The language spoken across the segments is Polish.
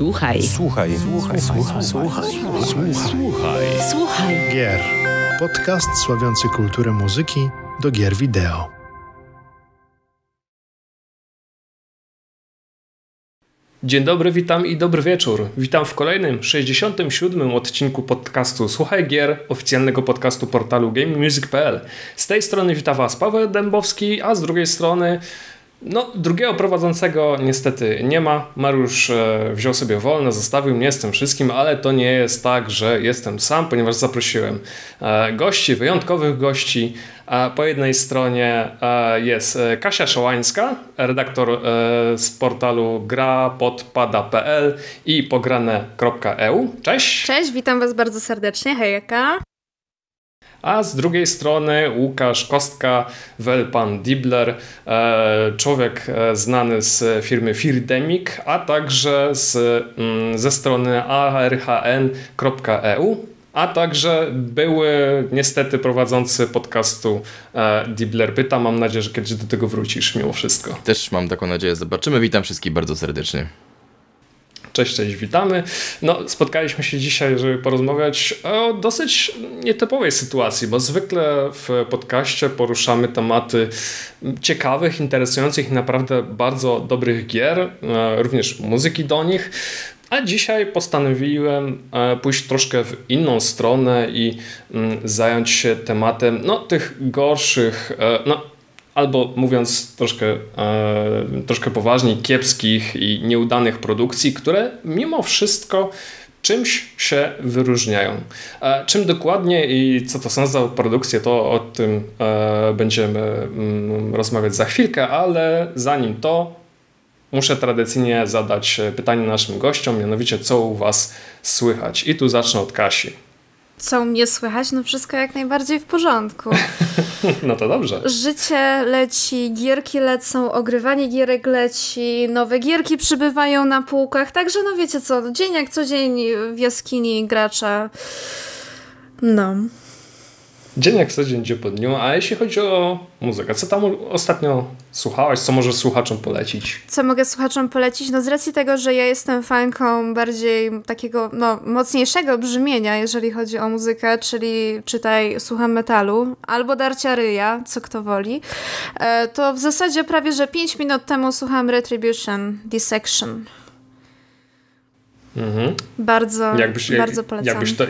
Słuchaj. Słuchaj. Słuchaj. Słuchaj. Słuchaj. Słuchaj. Słuchaj. Słuchaj. Gier. Podcast sławiący kulturę muzyki do gier wideo. Dzień dobry, witam i dobry wieczór. Witam w kolejnym 67. odcinku podcastu Słuchaj Gier, oficjalnego podcastu portalu GameMusic.pl. Z tej strony witam Was Paweł Dębowski, a z drugiej strony no, drugiego prowadzącego niestety nie ma. Mariusz e, wziął sobie wolne, zostawił mnie z tym wszystkim, ale to nie jest tak, że jestem sam, ponieważ zaprosiłem e, gości, wyjątkowych gości. Po jednej stronie e, jest Kasia Szołańska, redaktor z portalu grapodpada.pl i pograne.eu. Cześć! Cześć, witam Was bardzo serdecznie. Hejka. A z drugiej strony Łukasz Kostka, Welpan Dibler, e, człowiek e, znany z firmy Firdemic, a także z, mm, ze strony arhn.eu, a także były niestety prowadzący podcastu e, Dibler Pyta. Mam nadzieję, że kiedyś do tego wrócisz mimo wszystko. Też mam taką nadzieję. Zobaczymy. Witam wszystkich bardzo serdecznie. Cześć, cześć, witamy. No, spotkaliśmy się dzisiaj, żeby porozmawiać o dosyć nietypowej sytuacji, bo zwykle w podcaście poruszamy tematy ciekawych, interesujących i naprawdę bardzo dobrych gier, e, również muzyki do nich. A dzisiaj postanowiłem e, pójść troszkę w inną stronę i mm, zająć się tematem no, tych gorszych, e, no, albo mówiąc troszkę, e, troszkę poważniej, kiepskich i nieudanych produkcji, które mimo wszystko czymś się wyróżniają. E, czym dokładnie i co to są za produkcje, to o tym e, będziemy mm, rozmawiać za chwilkę, ale zanim to muszę tradycyjnie zadać pytanie naszym gościom, mianowicie co u Was słychać. I tu zacznę od Kasi. Co u mnie słychać? No wszystko jak najbardziej w porządku. No to dobrze. Życie leci, gierki lecą, ogrywanie gierek leci, nowe gierki przybywają na półkach, także no wiecie co, dzień jak co dzień w jaskini gracza. No. Dzień jak co dzień, dzień po dniu. A jeśli chodzi o muzykę, co tam ostatnio słuchałaś? Co możesz słuchaczom polecić? Co mogę słuchaczom polecić? No z racji tego, że ja jestem fanką bardziej takiego, no, mocniejszego brzmienia, jeżeli chodzi o muzykę, czyli czytaj, słucham metalu, albo darcia ryja, co kto woli, e, to w zasadzie prawie, że 5 minut temu słucham Retribution, Dissection. Mhm. Bardzo, Jakbyś, bardzo polecam. Jakbyś to,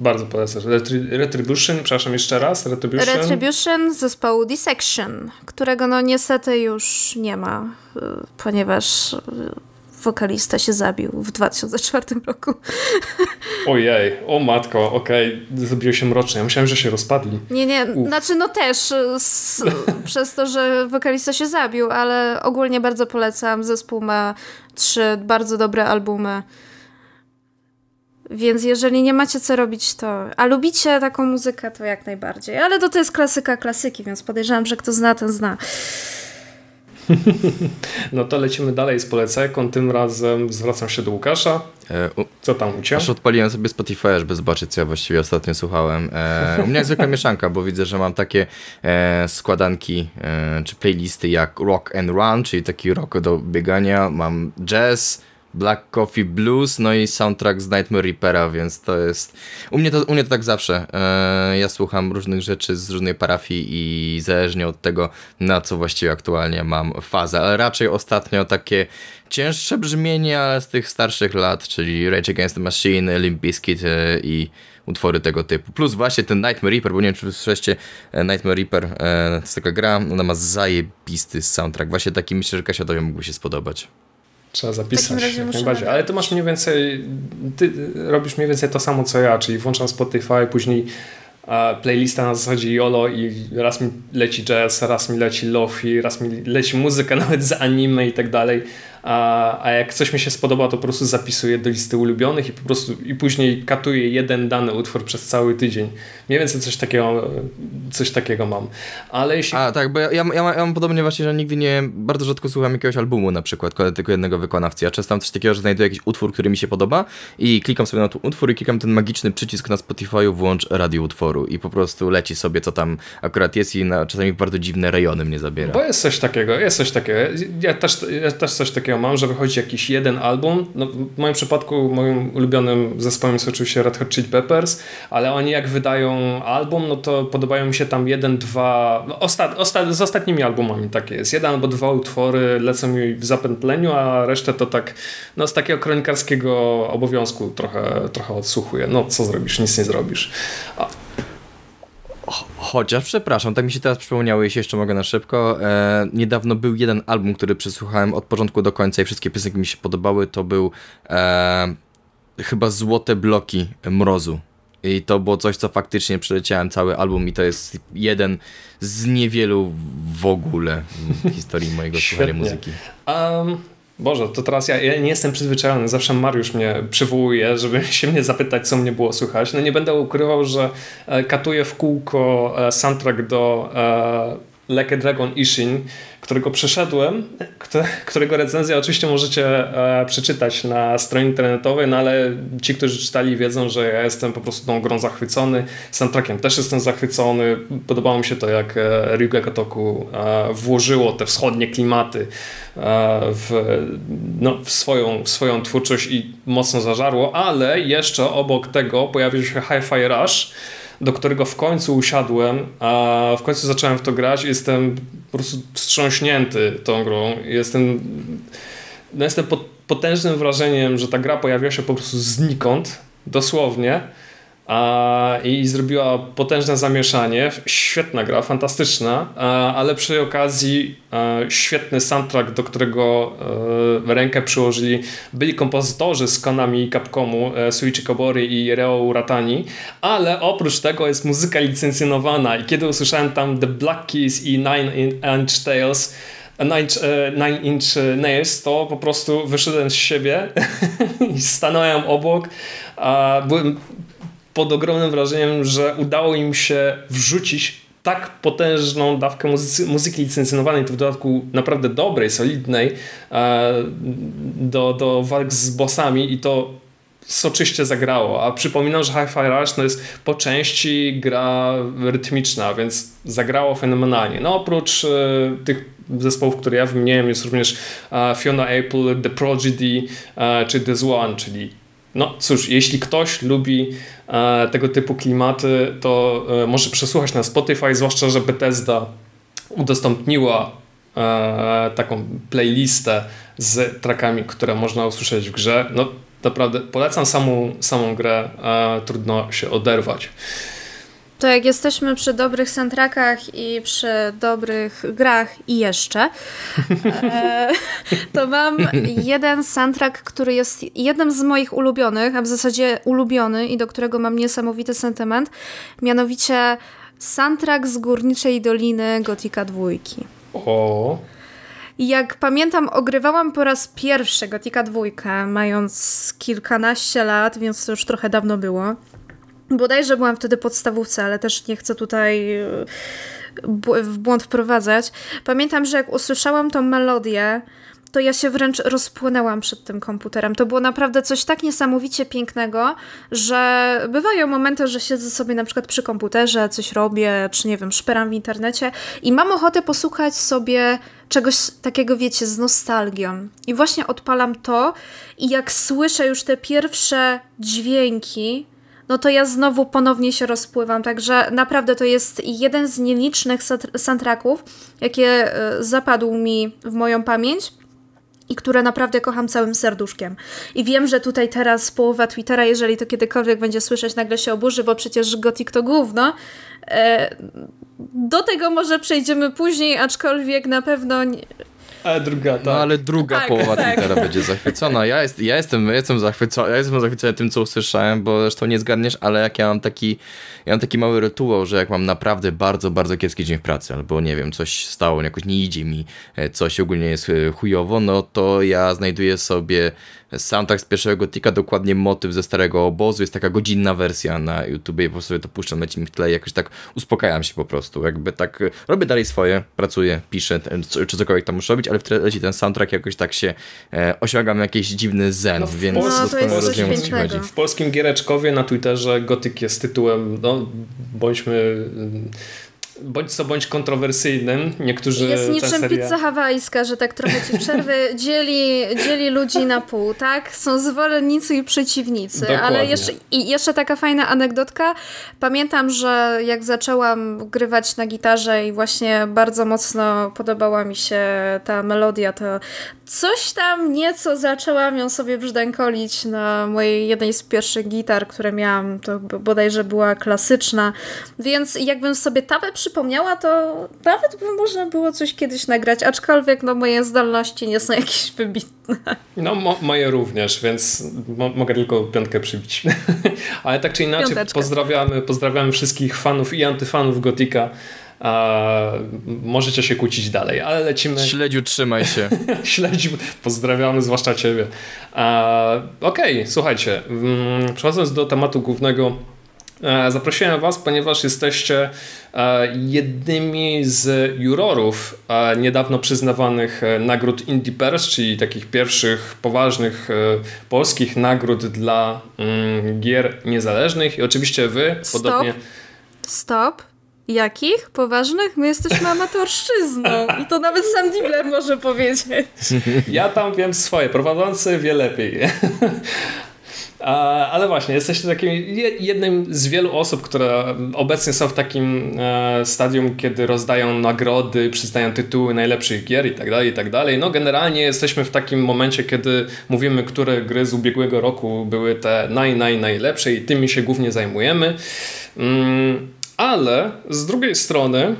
bardzo. Retri Retribution, przepraszam jeszcze raz. Retribution. Retribution zespołu Dissection, którego no niestety już nie ma, y, ponieważ y, wokalista się zabił w 2004 roku. Ojej, o matko, okej, okay. zrobiło się mrocznie. Ja myślałem, że się rozpadli. Nie, nie, Uf. znaczy no też y, z, przez to, że wokalista się zabił, ale ogólnie bardzo polecam. Zespół ma trzy bardzo dobre albumy. Więc jeżeli nie macie co robić, to. A lubicie taką muzykę, to jak najbardziej. Ale to, to jest klasyka klasyki, więc podejrzewam, że kto zna, ten zna. No to lecimy dalej z polecajką. Tym razem zwracam się do Łukasza. Co tam u Ciebie? Aż odpaliłem sobie Spotify, żeby zobaczyć, co ja właściwie ostatnio słuchałem. E, u mnie jest zwykła mieszanka, bo widzę, że mam takie e, składanki e, czy playlisty jak Rock and Run, czyli taki rock do biegania. Mam jazz, Black Coffee Blues, no i soundtrack z Nightmare Reapera, więc to jest... U mnie to, u mnie to tak zawsze. Eee, ja słucham różnych rzeczy z różnej parafii i zależnie od tego, na co właściwie aktualnie mam fazę, ale raczej ostatnio takie cięższe brzmienie, ale z tych starszych lat, czyli Rage Against the Machine, Limp Bizkit e, i utwory tego typu. Plus właśnie ten Nightmare Reaper, bo nie wiem, czy słyszeliście e, Nightmare Reaper, e, to jest taka gra, ona ma zajebisty soundtrack. Właśnie taki myślę, że Kasia tobie mógłby się spodobać. Trzeba zapisać jak najbardziej. Ale ty masz mniej więcej, ty robisz mniej więcej to samo co ja, czyli włączam Spotify, później playlista na zasadzie YOLO i raz mi leci jazz, raz mi leci lofi, raz mi leci muzyka nawet z anime i tak dalej a, a jak coś mi się spodoba, to po prostu zapisuję do listy ulubionych i po prostu i później katuję jeden dany utwór przez cały tydzień. Mniej więcej coś takiego, coś takiego mam. Ale jeśli... A tak, bo ja, ja, ja, mam podobnie właśnie, że nigdy nie, bardzo rzadko słucham jakiegoś albumu na przykład, tylko jednego wykonawcy. Ja często mam coś takiego, że znajduję jakiś utwór, który mi się podoba i klikam sobie na ten utwór i klikam ten magiczny przycisk na Spotify włącz radio utworu i po prostu leci sobie co tam akurat jest i na, czasami w bardzo dziwne rejony mnie zabiera. Bo jest coś takiego, jest coś takiego. Ja też, ja też coś takiego ja mam, że wychodzi jakiś jeden album. No, w moim przypadku moim ulubionym zespołem jest oczywiście Red Hot Chili Peppers, ale oni jak wydają album, no to podobają mi się tam jeden, dwa, no, osta, osta, z ostatnimi albumami takie jest. Jeden albo dwa utwory lecą mi w zapętleniu, a resztę to tak, no z takiego kronikarskiego obowiązku trochę, trochę odsłuchuję. No co zrobisz, nic nie zrobisz. A, Chociaż, przepraszam, tak mi się teraz przypomniało, jeśli jeszcze mogę na szybko. E, niedawno był jeden album, który przesłuchałem od początku do końca i wszystkie piosenki mi się podobały. To był e, chyba Złote Bloki Mrozu. I to było coś, co faktycznie przeleciałem cały album i to jest jeden z niewielu w ogóle w historii mojego słuchania muzyki. Um, Boże, to teraz ja, ja, nie jestem przyzwyczajony. Zawsze Mariusz mnie przywołuje, żeby się mnie zapytać, co mnie było słychać. No nie będę ukrywał, że e, katuję w kółko e, soundtrack do e, Like a Dragon Ishin, którego przeszedłem, którego recenzję oczywiście możecie e, przeczytać na stronie internetowej, no ale ci, którzy czytali wiedzą, że ja jestem po prostu tą grą zachwycony, soundtrackiem też jestem zachwycony, podobało mi się to jak e, Ryuga Kotoku e, włożyło te wschodnie klimaty w, no, w, swoją, w swoją twórczość i mocno zażarło, ale jeszcze obok tego pojawił się Hi-Fi Rush, do którego w końcu usiadłem, a w końcu zacząłem w to grać jestem po prostu wstrząśnięty tą grą. Jestem, no jestem pod potężnym wrażeniem, że ta gra pojawiła się po prostu znikąd, dosłownie a, i zrobiła potężne zamieszanie. Świetna gra, fantastyczna, a, ale przy okazji a, świetny soundtrack, do którego e, rękę przyłożyli byli kompozytorzy z Konami i Capcomu, e, Suichi Kobori i Reo Uratani, ale oprócz tego jest muzyka licencjonowana i kiedy usłyszałem tam The Black Keys i Nine Inch Tales, Nine, e, nine Inch Nails, to po prostu wyszedłem z siebie i stanąłem obok. Byłem pod ogromnym wrażeniem, że udało im się wrzucić tak potężną dawkę muzyki, licencjonowanej, to w dodatku naprawdę dobrej, solidnej, e, do, do walk z bossami i to soczyście zagrało. A przypominam, że Hi-Fi Rush no jest po części gra rytmiczna, więc zagrało fenomenalnie. No oprócz e, tych zespołów, które ja wymieniłem, jest również e, Fiona Apple, The Prodigy czy The Swan, czyli no cóż, jeśli ktoś lubi e, tego typu klimaty, to e, może przesłuchać na Spotify, zwłaszcza, że Bethesda udostępniła e, taką playlistę z trackami, które można usłyszeć w grze. No naprawdę polecam samą, samą grę, e, trudno się oderwać. To jak jesteśmy przy dobrych soundtrackach i przy dobrych grach i jeszcze, e, to mam jeden soundtrack, który jest jednym z moich ulubionych, a w zasadzie ulubiony i do którego mam niesamowity sentyment, mianowicie soundtrack z Górniczej Doliny Gotika dwójki. O. Jak pamiętam, ogrywałam po raz pierwszy Gotika dwójkę, mając kilkanaście lat, więc to już trochę dawno było. Bodajże byłam wtedy podstawówce, ale też nie chcę tutaj e, w błąd wprowadzać. Pamiętam, że jak usłyszałam tą melodię, to ja się wręcz rozpłynęłam przed tym komputerem. To było naprawdę coś tak niesamowicie pięknego, że bywają momenty, że siedzę sobie na przykład przy komputerze, coś robię, czy nie wiem, szperam w internecie i mam ochotę posłuchać sobie czegoś takiego, wiecie, z nostalgią. I właśnie odpalam to i jak słyszę już te pierwsze dźwięki, no to ja znowu ponownie się rozpływam. Także naprawdę to jest jeden z nielicznych soundtracków, jakie e, zapadł mi w moją pamięć i które naprawdę kocham całym serduszkiem. I wiem, że tutaj teraz połowa Twittera, jeżeli to kiedykolwiek będzie słyszeć, nagle się oburzy, bo przecież Gothic to gówno. E, do tego może przejdziemy później, aczkolwiek na pewno ale druga, tak. No ale druga tak, połowa tak. Twittera będzie zachwycona. Ja, jest, ja, jestem, ja jestem zachwycony, ja jestem zachwycony tym, co usłyszałem, bo zresztą nie zgadniesz, ale jak ja mam taki, ja mam taki mały rytuał, że jak mam naprawdę bardzo, bardzo kiepski dzień w pracy, albo nie wiem, coś stało, jakoś nie idzie mi, e, coś ogólnie jest e, chujowo, no to ja znajduję sobie soundtrack z pierwszego Gotika, dokładnie motyw ze starego obozu, jest taka godzinna wersja na YouTubie i po prostu to puszczam, leci mi w tle i jakoś tak uspokajam się po prostu, jakby tak robię dalej swoje, pracuję, piszę, czy cokolwiek tam muszę robić, ale w tle leci ten soundtrack jakoś tak się e, osiągam jakiś dziwny zen, no, więc no, doskonale rozumiem, o co ci chodzi. W polskim giereczkowie na Twitterze Gotyk jest tytułem, no bądźmy bądź co bądź kontrowersyjnym. Niektórzy Jest niczym seria... pizza hawajska, że tak trochę ci przerwy dzieli, dzieli ludzi na pół, tak? Są zwolennicy i przeciwnicy. Dokładnie. Ale jeszcze, i jeszcze taka fajna anegdotka. Pamiętam, że jak zaczęłam grywać na gitarze i właśnie bardzo mocno podobała mi się ta melodia, to coś tam nieco zaczęłam ją sobie brzdękolić na mojej jednej z pierwszych gitar, które miałam, to bodajże była klasyczna, więc jakbym sobie tawę przypomniała, to nawet by można było coś kiedyś nagrać, aczkolwiek no moje zdolności nie są jakieś wybitne. No mo moje również, więc mo mogę tylko piątkę przybić. Ale tak czy inaczej pozdrawiamy, pozdrawiamy wszystkich fanów i antyfanów Gotika. możecie się kłócić dalej, ale lecimy. Śledziu, trzymaj się. Śledziu, pozdrawiamy, zwłaszcza Ciebie. Okej, okay, słuchajcie, mm, przechodząc do tematu głównego, zaprosiłem Was, ponieważ jesteście e, jednymi z jurorów e, niedawno przyznawanych nagród Indie Pers, czyli takich pierwszych poważnych polskich nagród dla mm, gier niezależnych i oczywiście Wy, Stop. podobnie... Stop. Jakich? Poważnych? My jesteśmy amatorszczyzną i to nawet sam Dibler może powiedzieć. Ja tam wiem swoje, prowadzący wie lepiej. Ale właśnie, jesteście takim jednym z wielu osób, które obecnie są w takim e, stadium, kiedy rozdają nagrody, przyznają tytuły najlepszych gier i tak dalej, i tak dalej. No generalnie jesteśmy w takim momencie, kiedy mówimy, które gry z ubiegłego roku były te naj, naj, najlepsze i tymi się głównie zajmujemy. Mm, ale z drugiej strony,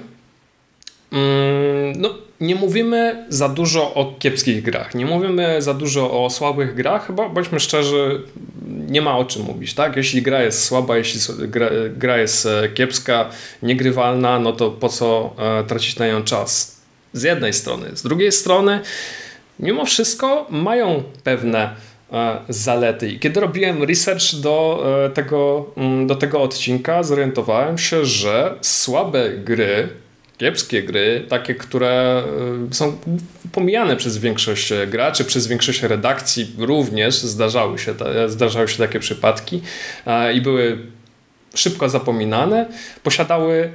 mm, no, nie mówimy za dużo o kiepskich grach, nie mówimy za dużo o słabych grach, bo bądźmy szczerzy, nie ma o czym mówić, tak? Jeśli gra jest słaba, jeśli gra, gra jest e, kiepska, niegrywalna, no to po co e, tracić na nią czas? Z jednej strony. Z drugiej strony, mimo wszystko mają pewne E, zalety. I kiedy robiłem research do tego, mm, do tego odcinka, zorientowałem się, że słabe gry, kiepskie gry, takie, które e, są pomijane przez większość graczy, przez większość redakcji, również zdarzały się, zdarzały się takie przypadki i były szybko zapominane, posiadały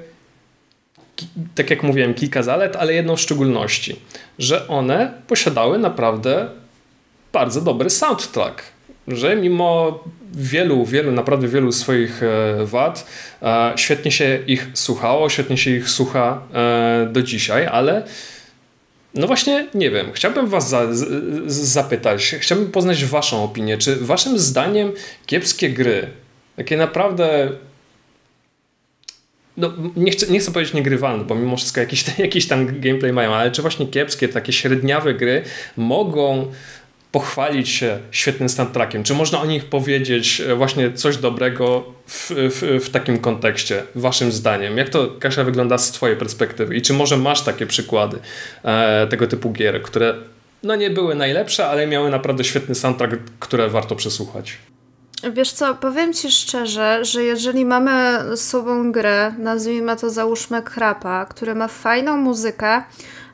tak jak mówiłem, kilka zalet, ale jedną w szczególności, że one posiadały naprawdę bardzo dobry soundtrack, że mimo wielu, wielu, naprawdę wielu swoich e, wad, e, świetnie się ich słuchało, świetnie się ich słucha e, do dzisiaj, ale no właśnie, nie wiem, chciałbym was za, z, zapytać, chciałbym poznać waszą opinię, czy waszym zdaniem kiepskie gry, takie naprawdę no, nie, chcę, nie chcę powiedzieć niegrywalne, bo mimo wszystko jakiś, jakiś tam gameplay mają, ale czy właśnie kiepskie, takie średniawe gry mogą pochwalić się świetnym soundtrackiem? Czy można o nich powiedzieć e, właśnie coś dobrego w, w, w, takim kontekście, waszym zdaniem? Jak to, Kasia, wygląda z twojej perspektywy? I czy może masz takie przykłady e, tego typu gier, które no nie były najlepsze, ale miały naprawdę świetny soundtrack, które warto przesłuchać? Wiesz co, powiem ci szczerze, że jeżeli mamy sobą grę, nazwijmy to załóżmy krapa, który ma fajną muzykę,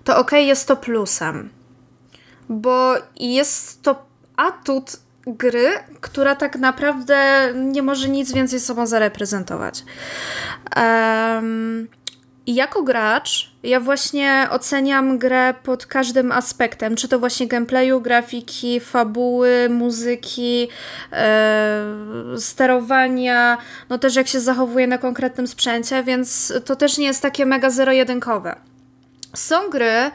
to okej, okay, jest to plusem bo jest to atut gry, która tak naprawdę nie może nic więcej sobą zareprezentować. Um, jako gracz, ja właśnie oceniam grę pod każdym aspektem, czy to właśnie gameplayu, grafiki, fabuły, muzyki, e, sterowania, no też jak się zachowuje na konkretnym sprzęcie, więc to też nie jest takie mega zero-jedynkowe. Są gry,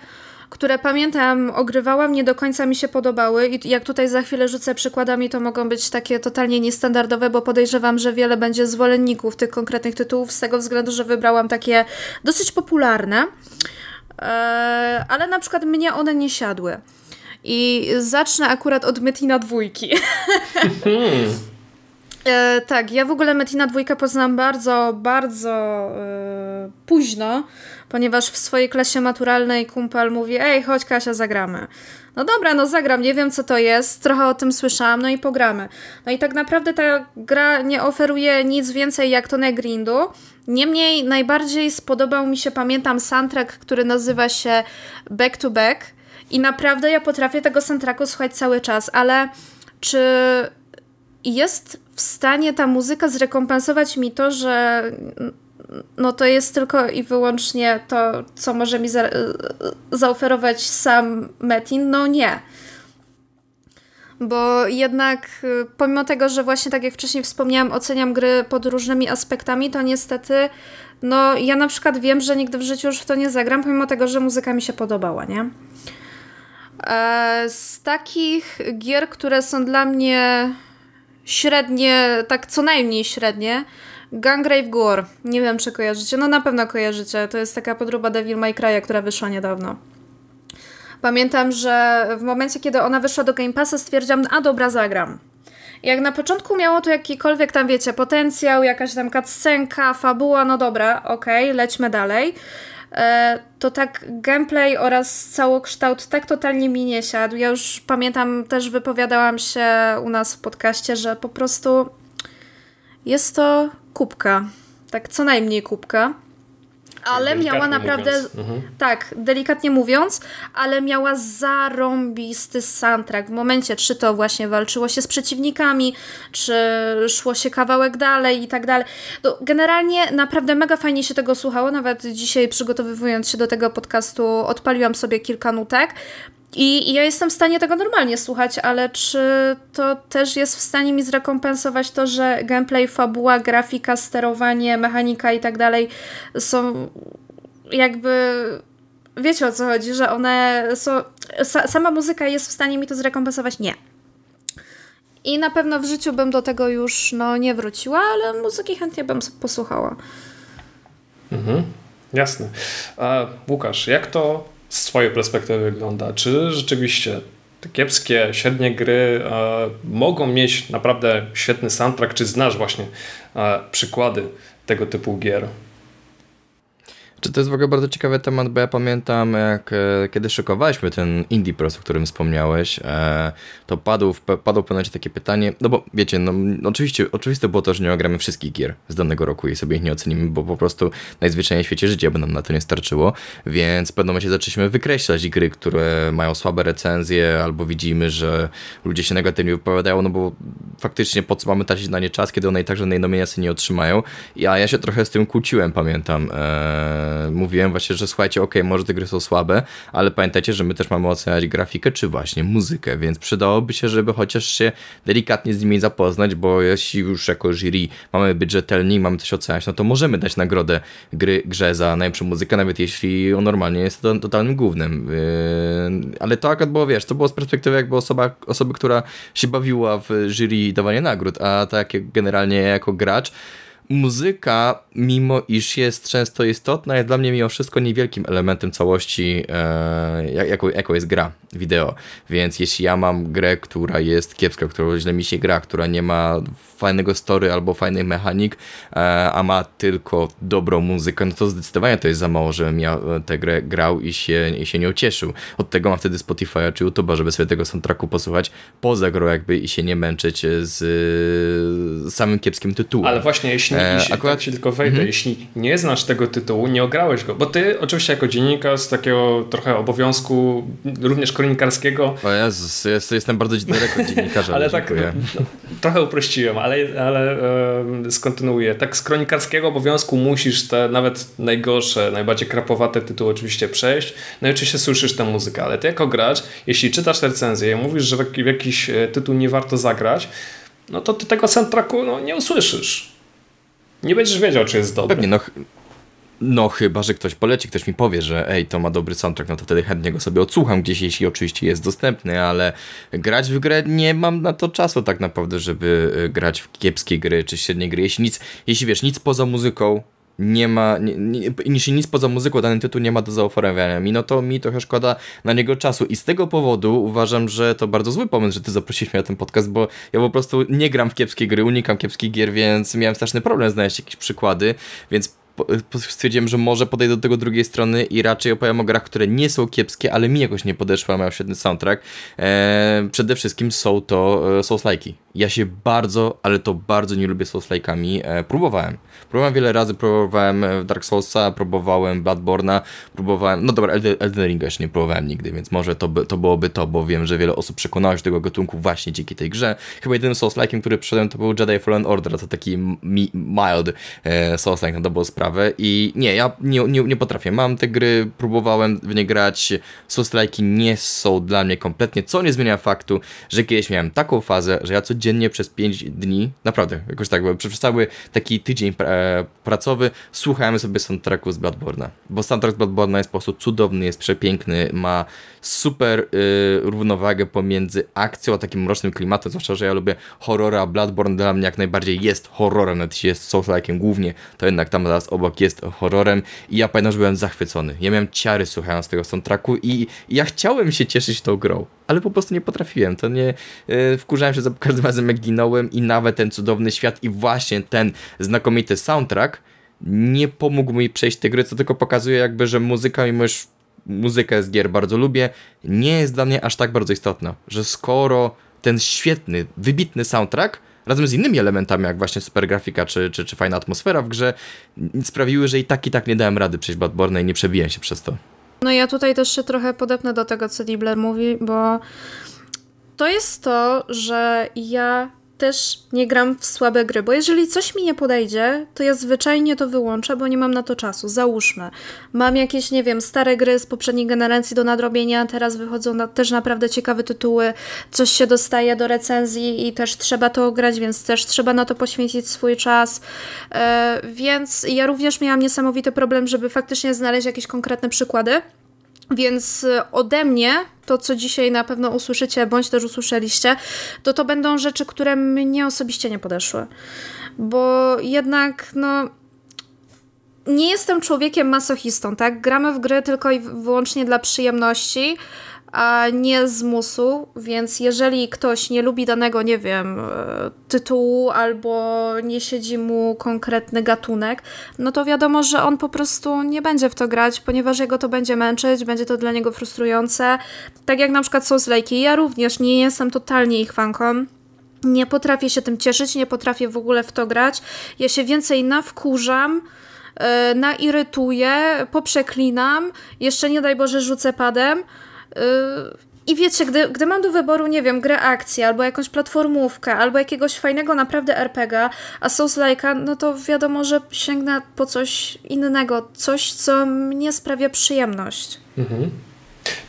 które pamiętam, ogrywałam, nie do końca mi się podobały i jak tutaj za chwilę rzucę przykładami, to mogą być takie totalnie niestandardowe, bo podejrzewam, że wiele będzie zwolenników tych konkretnych tytułów z tego względu, że wybrałam takie dosyć popularne, eee, ale na przykład mnie one nie siadły. I zacznę akurat od Metina dwójki. Hmm. E, tak, ja w ogóle Metina dwójkę poznałam bardzo, bardzo e, późno, ponieważ w swojej klasie maturalnej kumpel mówi, ej, chodź Kasia, zagramy. No dobra, no zagram, nie wiem co to jest, trochę o tym słyszałam, no i pogramy. No i tak naprawdę ta gra nie oferuje nic więcej jak tonę grindu. Niemniej najbardziej spodobał mi się, pamiętam, soundtrack, który nazywa się Back to Back i naprawdę ja potrafię tego soundtracku słuchać cały czas, ale czy jest w stanie ta muzyka zrekompensować mi to, że no to jest tylko i wyłącznie to, co może mi za zaoferować sam Metin. No nie. Bo jednak y, pomimo tego, że właśnie tak jak wcześniej wspomniałam, oceniam gry pod różnymi aspektami, to niestety no ja na przykład wiem, że nigdy w życiu już w to nie zagram, pomimo tego, że muzyka mi się podobała, nie? E, z takich gier, które są dla mnie średnie, tak co najmniej średnie, Gungrave Gore. Nie wiem, czy kojarzycie. No na pewno kojarzycie. To jest taka podróba Devil May Cry, która wyszła niedawno. Pamiętam, że w momencie, kiedy ona wyszła do Game Passa, stwierdziłam, a dobra, zagram. Jak na początku miało to jakikolwiek tam, wiecie, potencjał, jakaś tam cutscenka, fabuła, no dobra, okej, okay, lećmy dalej. E, to tak gameplay oraz całokształt tak totalnie mi nie siadł. Ja już pamiętam, też wypowiadałam się u nas w podcaście, że po prostu jest to kubka. Tak co najmniej kubka ale miała naprawdę, mhm. tak, delikatnie mówiąc, ale miała zarąbisty soundtrack. W momencie, czy to właśnie walczyło się z przeciwnikami, czy szło się kawałek dalej i tak dalej. No, generalnie naprawdę mega fajnie się tego słuchało. Nawet dzisiaj przygotowywując się do tego podcastu, odpaliłam sobie kilka nutek. I, ja jestem w stanie tego normalnie słuchać, ale czy to też jest w stanie mi zrekompensować to, że gameplay, fabuła, grafika, sterowanie, mechanika i tak dalej są jakby. Wiecie o co chodzi, że one są. Sa, sama muzyka jest w stanie mi to zrekompensować? Nie. I na pewno w życiu bym do tego już no, nie wróciła, ale muzyki chętnie bym posłuchała. Mhm, jasne. A Łukasz, jak to z Twojej perspektywy wygląda? Czy rzeczywiście te kiepskie, średnie gry e, mogą mieć naprawdę świetny soundtrack? Czy znasz właśnie e, przykłady tego typu gier? Czy to jest w ogóle bardzo ciekawy temat, bo ja pamiętam, jak e, kiedy szykowaliśmy ten Indie Pros, o którym wspomniałeś, e, to padło, padło w pewnym takie pytanie, no bo wiecie, no oczywiście, oczywiste było to, że nie ogramy wszystkich gier z danego roku i sobie ich nie ocenimy, bo po prostu najzwyczajniej w świecie życia by nam na to nie starczyło, więc w pewnym momencie zaczęliśmy wykreślać gry, które mają słabe recenzje, albo widzimy, że ludzie się negatywnie wypowiadają, no bo faktycznie po co mamy tracić na nie czas, kiedy one i tak żadnej nominacji nie otrzymają, a ja się trochę z tym kłóciłem, pamiętam, e, mówiłem właśnie, że słuchajcie, ok, może te gry są słabe, ale pamiętajcie, że my też mamy oceniać grafikę czy właśnie muzykę, więc przydałoby się, żeby chociaż się delikatnie z nimi zapoznać, bo jeśli już jako jury mamy być rzetelni, mamy coś oceniać, no to możemy dać nagrodę gry, grze za najlepszą muzykę, nawet jeśli on normalnie jest to, totalnym głównym. Yy, ale to akurat było, wiesz, to było z perspektywy jakby osoba, osoby, która się bawiła w jury dawanie nagród, a tak generalnie jako gracz muzyka, mimo iż jest często istotna, jest dla mnie mimo wszystko niewielkim elementem całości, e, jako jest gra wideo. Więc jeśli ja mam grę, która jest kiepska, która źle mi się gra, która nie ma fajnego story albo fajnych mechanik, e, a ma tylko dobrą muzykę, no to zdecydowanie to jest za mało, żebym ja e, tę grę grał i się, i się nie ucieszył. Od tego mam wtedy Spotify'a czy YouTube'a, żeby sobie tego soundtracku posłuchać poza grą jakby i się nie męczyć z, z samym kiepskim tytułem. Ale właśnie, jeśli, e, akurat... tak się tylko wejdę, mm -hmm. jeśli nie znasz tego tytułu, nie ograłeś go, bo ty oczywiście jako dziennikarz z takiego trochę obowiązku również kronikarskiego. O Jezus, jest, jestem bardzo daleko dziennikarza. ale tak no, trochę uprościłem, ale, ale e, skontynuuję. Tak z kronikarskiego obowiązku musisz te nawet najgorsze, najbardziej krapowate tytuły oczywiście przejść. No i oczywiście słyszysz tę muzykę, ale ty jako gracz, jeśli czytasz recenzję i mówisz, że w, w jakiś e, tytuł nie warto zagrać, no to ty tego soundtracku no, nie usłyszysz. Nie będziesz wiedział, czy jest dobry. Pewnie, no, no chyba, że ktoś poleci, ktoś mi powie, że ej, to ma dobry soundtrack, no to wtedy chętnie go sobie odsłucham gdzieś, jeśli oczywiście jest dostępny, ale grać w grę nie mam na to czasu tak naprawdę, żeby e, grać w kiepskie gry czy średnie gry. Jeśli nic, jeśli wiesz, nic poza muzyką nie ma, nie, nie, nic poza muzyką dany tytuł nie ma do zaoferowania. Mi, no to mi trochę szkoda na niego czasu. I z tego powodu uważam, że to bardzo zły pomysł, że ty zaprosiłeś mnie na ten podcast, bo ja po prostu nie gram w kiepskie gry, unikam kiepskich gier, więc miałem straszny problem znaleźć jakieś przykłady, więc stwierdziłem, że może podejdę do tego drugiej strony i raczej opowiem o grach, które nie są kiepskie, ale mi jakoś nie podeszły, a mają świetny soundtrack. Eee, przede wszystkim są to e, Souls-like'i Ja się bardzo, ale to bardzo nie lubię Souls-like'ami. E, próbowałem. Próbowałem wiele razy, próbowałem e, Dark Soulsa, próbowałem Bloodborne'a, próbowałem, no dobra, Elden, Elden Ringa jeszcze nie próbowałem nigdy, więc może to, by, to byłoby to, bo wiem, że wiele osób przekonało się tego gatunku właśnie dzięki tej grze. Chyba jedynym Souls-like'iem, który przyszedłem, to był Jedi Fallen Order, to taki mi, mild e, Souls-like na dobrą sprawę i nie, ja nie, nie, nie potrafię. Mam te gry, próbowałem w nie grać, Souls-like'i nie są dla mnie kompletnie, co nie zmienia faktu, że kiedyś miałem taką fazę, że ja codziennie przez 5 dni, naprawdę, jakoś tak, przez cały taki tydzień e, pracowy słuchałem sobie soundtracku z Bloodborne'a, bo soundtrack z Bloodborne'a jest po prostu cudowny, jest przepiękny, ma super y, równowagę pomiędzy akcją a takim mrocznym klimatem, zwłaszcza, że ja lubię horrora, Bloodborne dla mnie jak najbardziej jest horrorem, nawet jeśli jest soulslike'iem głównie, to jednak tam zaraz obok jest horrorem. I ja pamiętam, że byłem zachwycony. Ja miałem ciary słuchając tego soundtracku i, ja chciałem się cieszyć tą grą, ale po prostu nie potrafiłem, to nie, yy, wkurzałem się za każdym razem ginąłem i nawet ten cudowny świat i właśnie ten znakomity soundtrack nie pomógł mi przejść te gry, co tylko pokazuje jakby, że muzyka, mimo już muzykę z gier bardzo lubię, nie jest dla mnie aż tak bardzo istotna, że skoro ten świetny, wybitny soundtrack razem z innymi elementami, jak właśnie super grafika czy, czy, czy fajna atmosfera w grze, sprawiły, że i tak i tak nie dałem rady przejść Bloodborne i nie przebiłem się przez to. No ja tutaj też się trochę podepnę do tego, co Dibler mówi, bo to jest to, że ja też nie gram w słabe gry, bo jeżeli coś mi nie podejdzie, to ja zwyczajnie to wyłączę, bo nie mam na to czasu. Załóżmy, mam jakieś, nie wiem, stare gry z poprzedniej generacji do nadrobienia, teraz wychodzą na, też naprawdę ciekawe tytuły, coś się dostaje do recenzji i też trzeba to grać, więc też trzeba na to poświęcić swój czas. E, więc ja również miałam niesamowity problem, żeby faktycznie znaleźć jakieś konkretne przykłady. Więc e, ode mnie, to co dzisiaj na pewno usłyszycie, bądź też usłyszeliście, to to będą rzeczy, które mnie osobiście nie podeszły. Bo jednak, no, nie jestem człowiekiem masochistą, tak? Gramy w gry tylko i wyłącznie dla przyjemności, a nie z musu, więc jeżeli ktoś nie lubi danego, nie wiem, e, tytułu albo nie siedzi mu konkretny gatunek, no to wiadomo, że on po prostu nie będzie w to grać, ponieważ jego to będzie męczyć, będzie to dla niego frustrujące. Tak jak na przykład Souls-like. Ja również nie jestem totalnie ich fanką. Nie potrafię się tym cieszyć, nie potrafię w ogóle w to grać. Ja się więcej nawkurzam, e, nairytuję, poprzeklinam, jeszcze nie daj Boże rzucę padem, i wiecie, gdy, gdy mam do wyboru, nie wiem, grę akcji, albo jakąś platformówkę, albo jakiegoś fajnego naprawdę RPGa, a Souls Like'a, no to wiadomo, że sięgnę po coś innego, coś, co mnie sprawia przyjemność. Mhm.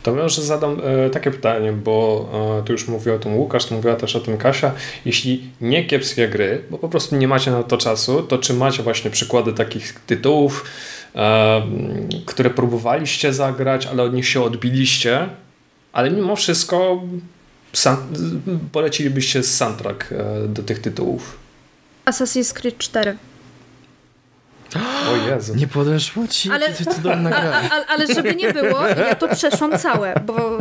To może zadam e, takie pytanie, bo e, tu już mówił o tym Łukasz, tu mówiła też o tym Kasia. Jeśli nie kiepskie gry, bo po prostu nie macie na to czasu, to czy macie właśnie przykłady takich tytułów, które próbowaliście zagrać, ale od nich się odbiliście, ale mimo wszystko polecilibyście soundtrack e, do tych tytułów? Assassin's Creed 4. O Jezu. Nie podeszło ci? Ale, a, a, ale żeby nie było, ja to przeszłam całe, bo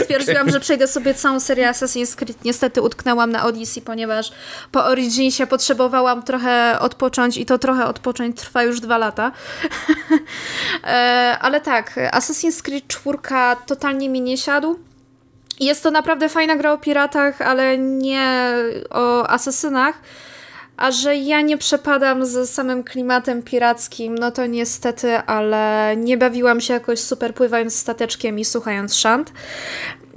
stwierdziłam, że przejdę sobie całą serię Assassin's Creed. Niestety utknęłam na Odyssey, ponieważ po Originsie potrzebowałam trochę odpocząć i to trochę odpocząć trwa już dwa lata. E, ale tak, Assassin's Creed 4 totalnie mi nie siadł. Jest to naprawdę fajna gra o piratach, ale nie o asesynach. A że ja nie przepadam ze samym klimatem pirackim, no to niestety, ale nie bawiłam się jakoś super pływając stateczkiem i słuchając szant.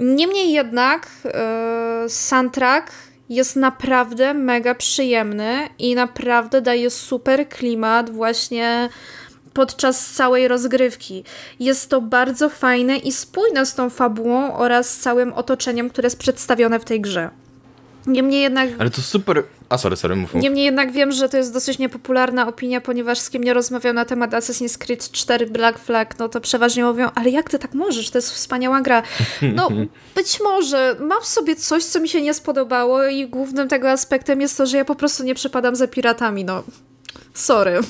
Niemniej jednak yy, soundtrack jest naprawdę mega przyjemny i naprawdę daje super klimat właśnie podczas całej rozgrywki. Jest to bardzo fajne i spójne z tą fabułą oraz całym otoczeniem, które jest przedstawione w tej grze. Niemniej jednak. Ale to super. A sorry, sorry, mów. Niemniej jednak wiem, że to jest dosyć niepopularna opinia, ponieważ z kim nie rozmawiam na temat Assassin's Creed 4 Black Flag, no to przeważnie mówią, ale jak ty tak możesz? To jest wspaniała gra. No, być może mam w sobie coś, co mi się nie spodobało, i głównym tego aspektem jest to, że ja po prostu nie przepadam za piratami, no. Sorry.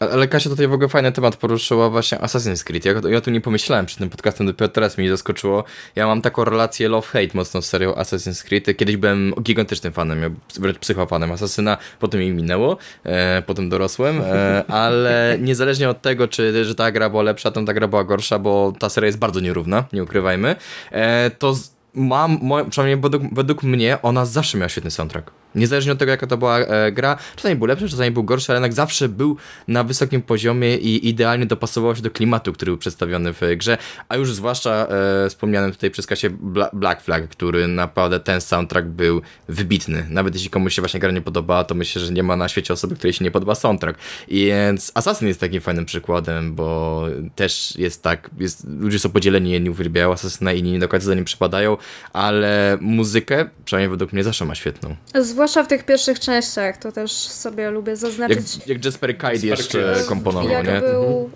Ale Kasia tutaj w ogóle fajny temat poruszyła właśnie Assassin's Creed. Ja, ja tu nie pomyślałem przed tym podcastem, dopiero teraz mnie zaskoczyło. Ja mam taką relację love-hate mocno z serią Assassin's Creed. Kiedyś byłem gigantycznym fanem, wręcz psychofanem Asasyna, potem mi minęło, e, potem dorosłem, e, ale niezależnie od tego, czy że ta gra była lepsza, to ta gra była gorsza, bo ta seria jest bardzo nierówna, nie ukrywajmy, e, to z, mam, przynajmniej według, według mnie, ona zawsze miała świetny soundtrack. Niezależnie od tego, jaka to była e, gra, czasami był lepszy, czasami był gorszy, ale jednak zawsze był na wysokim poziomie i idealnie dopasował się do klimatu, który był przedstawiony w grze, a już zwłaszcza e, wspomnianym tutaj przez Kasię Bla Black Flag, który naprawdę ten soundtrack był wybitny. Nawet jeśli komuś się właśnie gra nie podobała, to myślę, że nie ma na świecie osoby, której się nie podoba soundtrack. I więc Assassin jest takim fajnym przykładem, bo też jest tak, jest, ludzie są podzieleni, jedni uwielbiają Assassina, inni nie do końca za nim przypadają, ale muzykę, przynajmniej według mnie, zawsze ma świetną. Zwłaszcza w tych pierwszych częściach, to też sobie lubię zaznaczyć. Jak, jak Jasper Kide jeszcze komponował, jak nie? był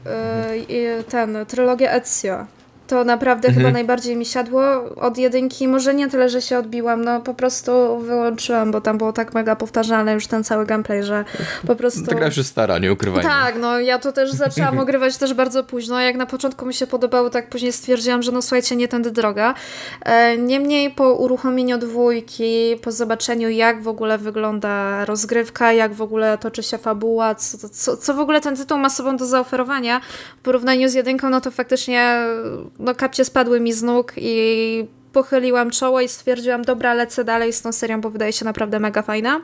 y, ten, trylogia Ezio to naprawdę mhm. chyba najbardziej mi siadło od jedynki. Może nie tyle, że się odbiłam, no po prostu wyłączyłam, bo tam było tak mega powtarzalne już ten cały gameplay, że po prostu... Ta gra jest stara, nie ukrywajmy. Tak, no ja to też zaczęłam ogrywać też bardzo późno. Jak na początku mi się podobało, tak później stwierdziłam, że no słuchajcie, nie tędy droga. E, niemniej po uruchomieniu dwójki, po zobaczeniu jak w ogóle wygląda rozgrywka, jak w ogóle toczy się fabuła, co, co, co w ogóle ten tytuł ma sobą do zaoferowania w porównaniu z jedynką, no to faktycznie no kapcie spadły mi z nóg i pochyliłam czoło i stwierdziłam, dobra, lecę dalej z tą serią, bo wydaje się naprawdę mega fajna.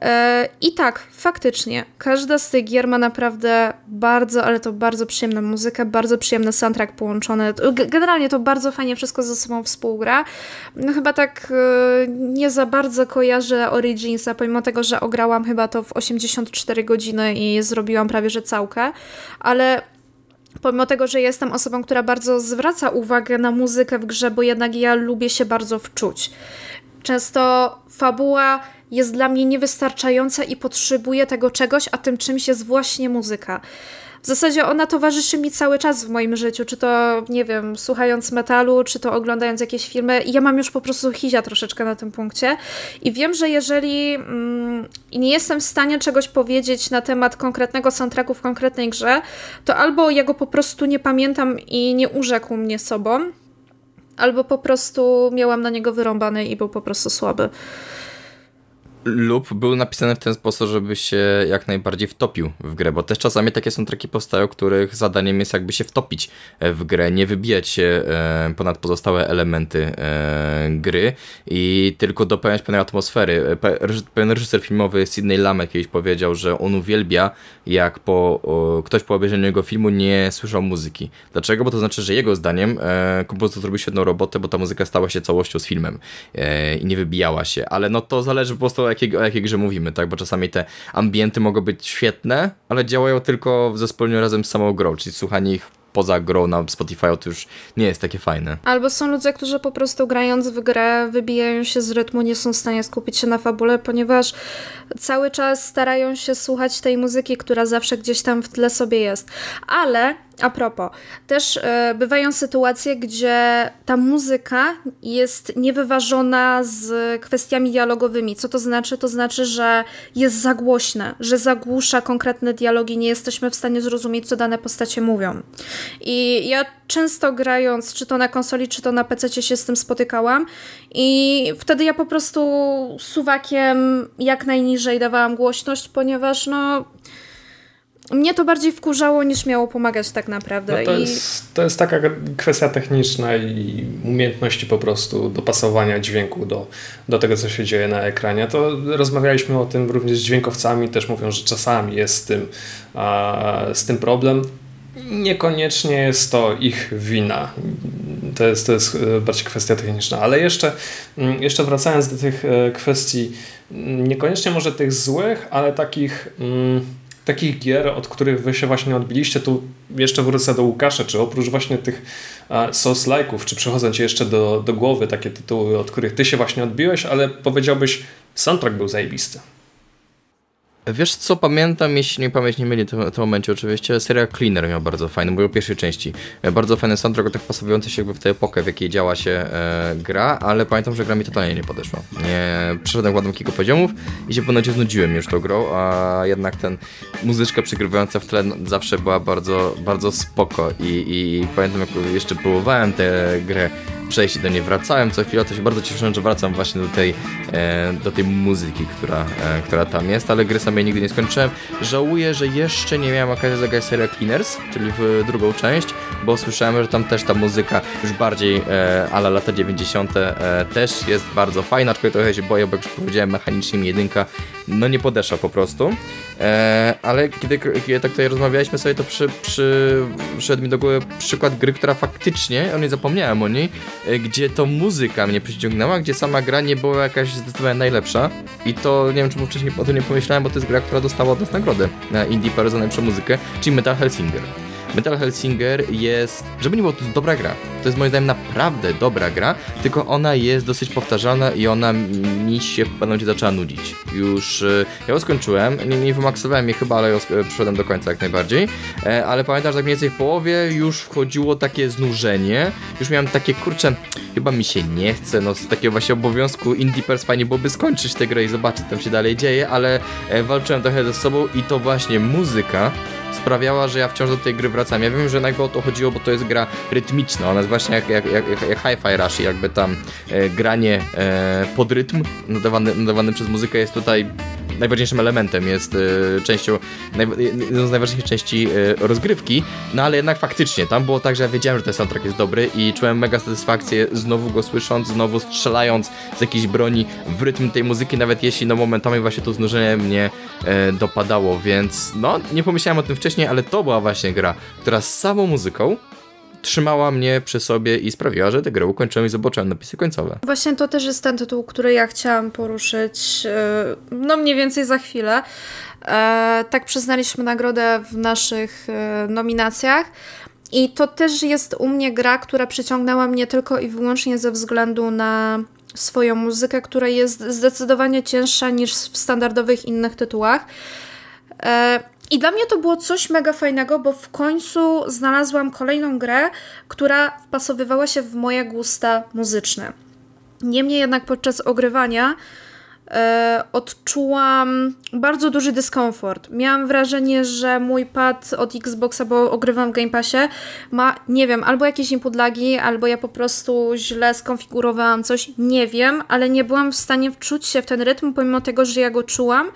E, I tak, faktycznie, każda z tych gier ma naprawdę bardzo, ale to bardzo przyjemną muzykę, bardzo przyjemny soundtrack połączony. Generalnie to bardzo fajnie wszystko ze sobą współgra. No chyba tak e, nie za bardzo kojarzę Originsa, pomimo tego, że ograłam chyba to w 84 godziny i zrobiłam prawie że całkę, ale Pomimo tego, że jestem osobą, która bardzo zwraca uwagę na muzykę w grze, bo jednak ja lubię się bardzo wczuć. Często fabuła jest dla mnie niewystarczająca i potrzebuję tego czegoś, a tym czymś jest właśnie muzyka w zasadzie ona towarzyszy mi cały czas w moim życiu, czy to, nie wiem, słuchając metalu, czy to oglądając jakieś filmy. Ja mam już po prostu hizia troszeczkę na tym punkcie i wiem, że jeżeli mm, nie jestem w stanie czegoś powiedzieć na temat konkretnego soundtracku w konkretnej grze, to albo ja go po prostu nie pamiętam i nie urzekł mnie sobą, albo po prostu miałam na niego wyrąbany i był po prostu słaby lub był napisany w ten sposób, żeby się jak najbardziej wtopił w grę, bo też czasami takie są traki powstają, których zadaniem jest jakby się wtopić e, w grę, nie wybijać się e, ponad pozostałe elementy e, gry i tylko dopełniać pewnej atmosfery. Pewien reżyser filmowy Sidney Lamet kiedyś powiedział, że on uwielbia jak po, ktoś po obejrzeniu jego filmu nie słyszał muzyki. Dlaczego? Bo to znaczy, że jego zdaniem kompozytor zrobił świetną robotę, bo ta muzyka stała się całością z filmem i nie wybijała się, ale no to zależy po prostu jakiej, o jakiej grze mówimy, tak? Bo czasami te ambienty mogą być świetne, ale działają tylko w zespoleniu razem z samą grą, czyli słuchanie ich poza grą na Spotify to już nie jest takie fajne. Albo są ludzie, którzy po prostu grając w grę wybijają się z rytmu, nie są w stanie skupić się na fabule, ponieważ cały czas starają się słuchać tej muzyki, która zawsze gdzieś tam w tle sobie jest. Ale a propos, też e, bywają sytuacje, gdzie ta muzyka jest niewyważona z kwestiami dialogowymi. Co to znaczy? To znaczy, że jest za głośne, że zagłusza konkretne dialogi, nie jesteśmy w stanie zrozumieć, co dane postacie mówią. I ja często grając, czy to na konsoli, czy to na PC się z tym spotykałam i wtedy ja po prostu suwakiem jak najniżej dawałam głośność, ponieważ no mnie to bardziej wkurzało niż miało pomagać tak naprawdę. No to, I... jest, to jest taka kwestia techniczna i umiejętności po prostu dopasowania dźwięku do, do tego, co się dzieje na ekranie. To rozmawialiśmy o tym również z dźwiękowcami, też mówią, że czasami jest z tym, a, z tym problem. Niekoniecznie jest to ich wina. To jest, to jest e, bardziej kwestia techniczna. Ale jeszcze, mm, jeszcze wracając do tych e, kwestii, mm, niekoniecznie może tych złych, ale takich. Mm, takich gier, od których wy się właśnie odbiliście, tu jeszcze wrócę do Łukasza, czy oprócz właśnie tych Souls-like'ów, czy przychodzą ci jeszcze do, do głowy takie tytuły, od których ty się właśnie odbiłeś, ale powiedziałbyś, soundtrack był zajebisty. Wiesz co, pamiętam, jeśli nie pamięć nie mieli w tym momencie oczywiście, seria Cleaner miał bardzo fajny, mówię o pierwszej części. E, bardzo fajny soundtrack, tak pasowujący się jakby w tę epokę, w jakiej działa się e, gra, ale pamiętam, że gra mi totalnie nie podeszła. Nie, przeszedłem ładnym kilku poziomów i się ponownie znudziłem już tą grą, a jednak ten muzyczka przygrywająca w tle zawsze była bardzo, bardzo spoko i, i pamiętam, jak jeszcze próbowałem tę grę przejść i do niej wracałem co chwilę, to się bardzo cieszę, że wracam właśnie do tej, e, do tej muzyki, która, e, która tam jest, ale gry samej nigdy nie skończyłem. Żałuję, że jeszcze nie miałem okazji zagrać serię Cleaners, czyli w drugą część, bo słyszałem, że tam też ta muzyka już bardziej e, ala lata 90. E, też jest bardzo fajna, aczkolwiek trochę się boję, bo jak już powiedziałem, mechanicznie mi jedynka no nie podeszła po prostu. E, ale kiedy, kiedy tak tutaj rozmawialiśmy sobie, to przy, przyszedł mi do głowy przykład gry, która faktycznie, o zapomniałem o niej, gdzie to muzyka mnie przyciągnęła, gdzie sama gra nie była jakaś zdecydowanie najlepsza. I to nie wiem, czemu wcześniej o tym nie pomyślałem, bo to jest gra, która dostała od nas nagrodę na Indie najlepszą muzykę, czyli Metal Hellsinger. Metal Hellsinger jest, żeby nie było, to dobra gra. To jest moim zdaniem naprawdę dobra gra, tylko ona jest dosyć powtarzalna i ona mi się momencie zaczęła nudzić. Już e, ja ją skończyłem, nie, nie wymaksowałem je chyba, ale ją przyszedłem do końca jak najbardziej, e, ale pamiętam, że tak mniej więcej w połowie już wchodziło takie znużenie, już miałem takie, kurczę, chyba mi się nie chce, no z takiego właśnie obowiązku Indie Pers fajnie byłoby skończyć tę grę i zobaczyć, co tam się dalej dzieje, ale e, walczyłem trochę ze sobą i to właśnie muzyka sprawiała, że ja wciąż do tej gry wracam. Ja wiem, że najpierw o to chodziło, bo to jest gra rytmiczna, ona jest właśnie jak, jak, jak, jak Hi-Fi Rush, jakby tam e, granie e, pod rytm nadawany, nadawany przez muzykę jest tutaj najważniejszym elementem, jest y, częścią, jedną z najważniejszych części y, rozgrywki, no ale jednak faktycznie, tam było tak, że ja wiedziałem, że ten soundtrack jest dobry i czułem mega satysfakcję znowu go słysząc, znowu strzelając z jakiejś broni w rytm tej muzyki, nawet jeśli no momentami właśnie to znużenie mnie y, dopadało, więc no nie pomyślałem o tym wcześniej, ale to była właśnie gra, która z samą muzyką trzymała mnie przy sobie i sprawiła, że tę grę ukończyłem i zobaczyłem napisy końcowe. Właśnie to też jest ten tytuł, który ja chciałam poruszyć, e, no mniej więcej za chwilę. E, tak przyznaliśmy nagrodę w naszych e, nominacjach. I to też jest u mnie gra, która przyciągnęła mnie tylko i wyłącznie ze względu na swoją muzykę, która jest zdecydowanie cięższa niż w standardowych innych tytułach. I dla mnie to było coś mega fajnego, bo w końcu znalazłam kolejną grę, która wpasowywała się w moje gusta muzyczne. Niemniej jednak podczas ogrywania odczułam bardzo duży dyskomfort. Miałam wrażenie, że mój pad od Xboxa, bo ogrywam w Game Passie, ma, nie wiem, albo jakieś input lagi, albo ja po prostu źle skonfigurowałam coś, nie wiem, ale nie byłam w stanie wczuć się w ten rytm, pomimo tego, że ja go czułam.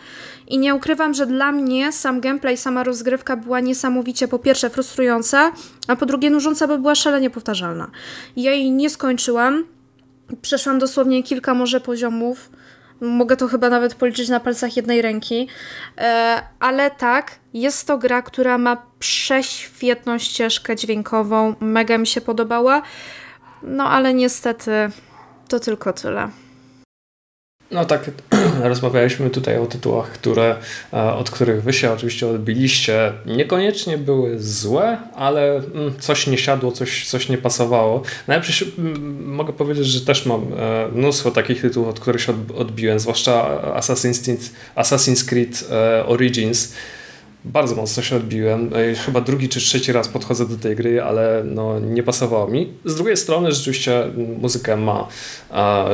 I nie ukrywam, że dla mnie sam gameplay, sama rozgrywka była niesamowicie po pierwsze frustrująca, a po drugie nużąca, bo była szalenie powtarzalna. Ja jej nie skończyłam. Przeszłam dosłownie kilka może poziomów. Mogę to chyba nawet policzyć na palcach jednej ręki. E, ale tak, jest to gra, która ma prześwietną ścieżkę dźwiękową. Mega mi się podobała. No ale niestety to tylko tyle. No tak, rozmawialiśmy tutaj o tytułach, które, e, od których wy się oczywiście odbiliście. Niekoniecznie były złe, ale mm, coś nie siadło, coś, coś nie pasowało. Najpierw mm, mogę powiedzieć, że też mam e, mnóstwo takich tytułów, od których się odbiłem, zwłaszcza Assassin's, Assassin's Creed e, Origins bardzo mocno się odbiłem. Chyba drugi czy trzeci raz podchodzę do tej gry, ale no, nie pasowało mi. Z drugiej strony rzeczywiście muzykę ma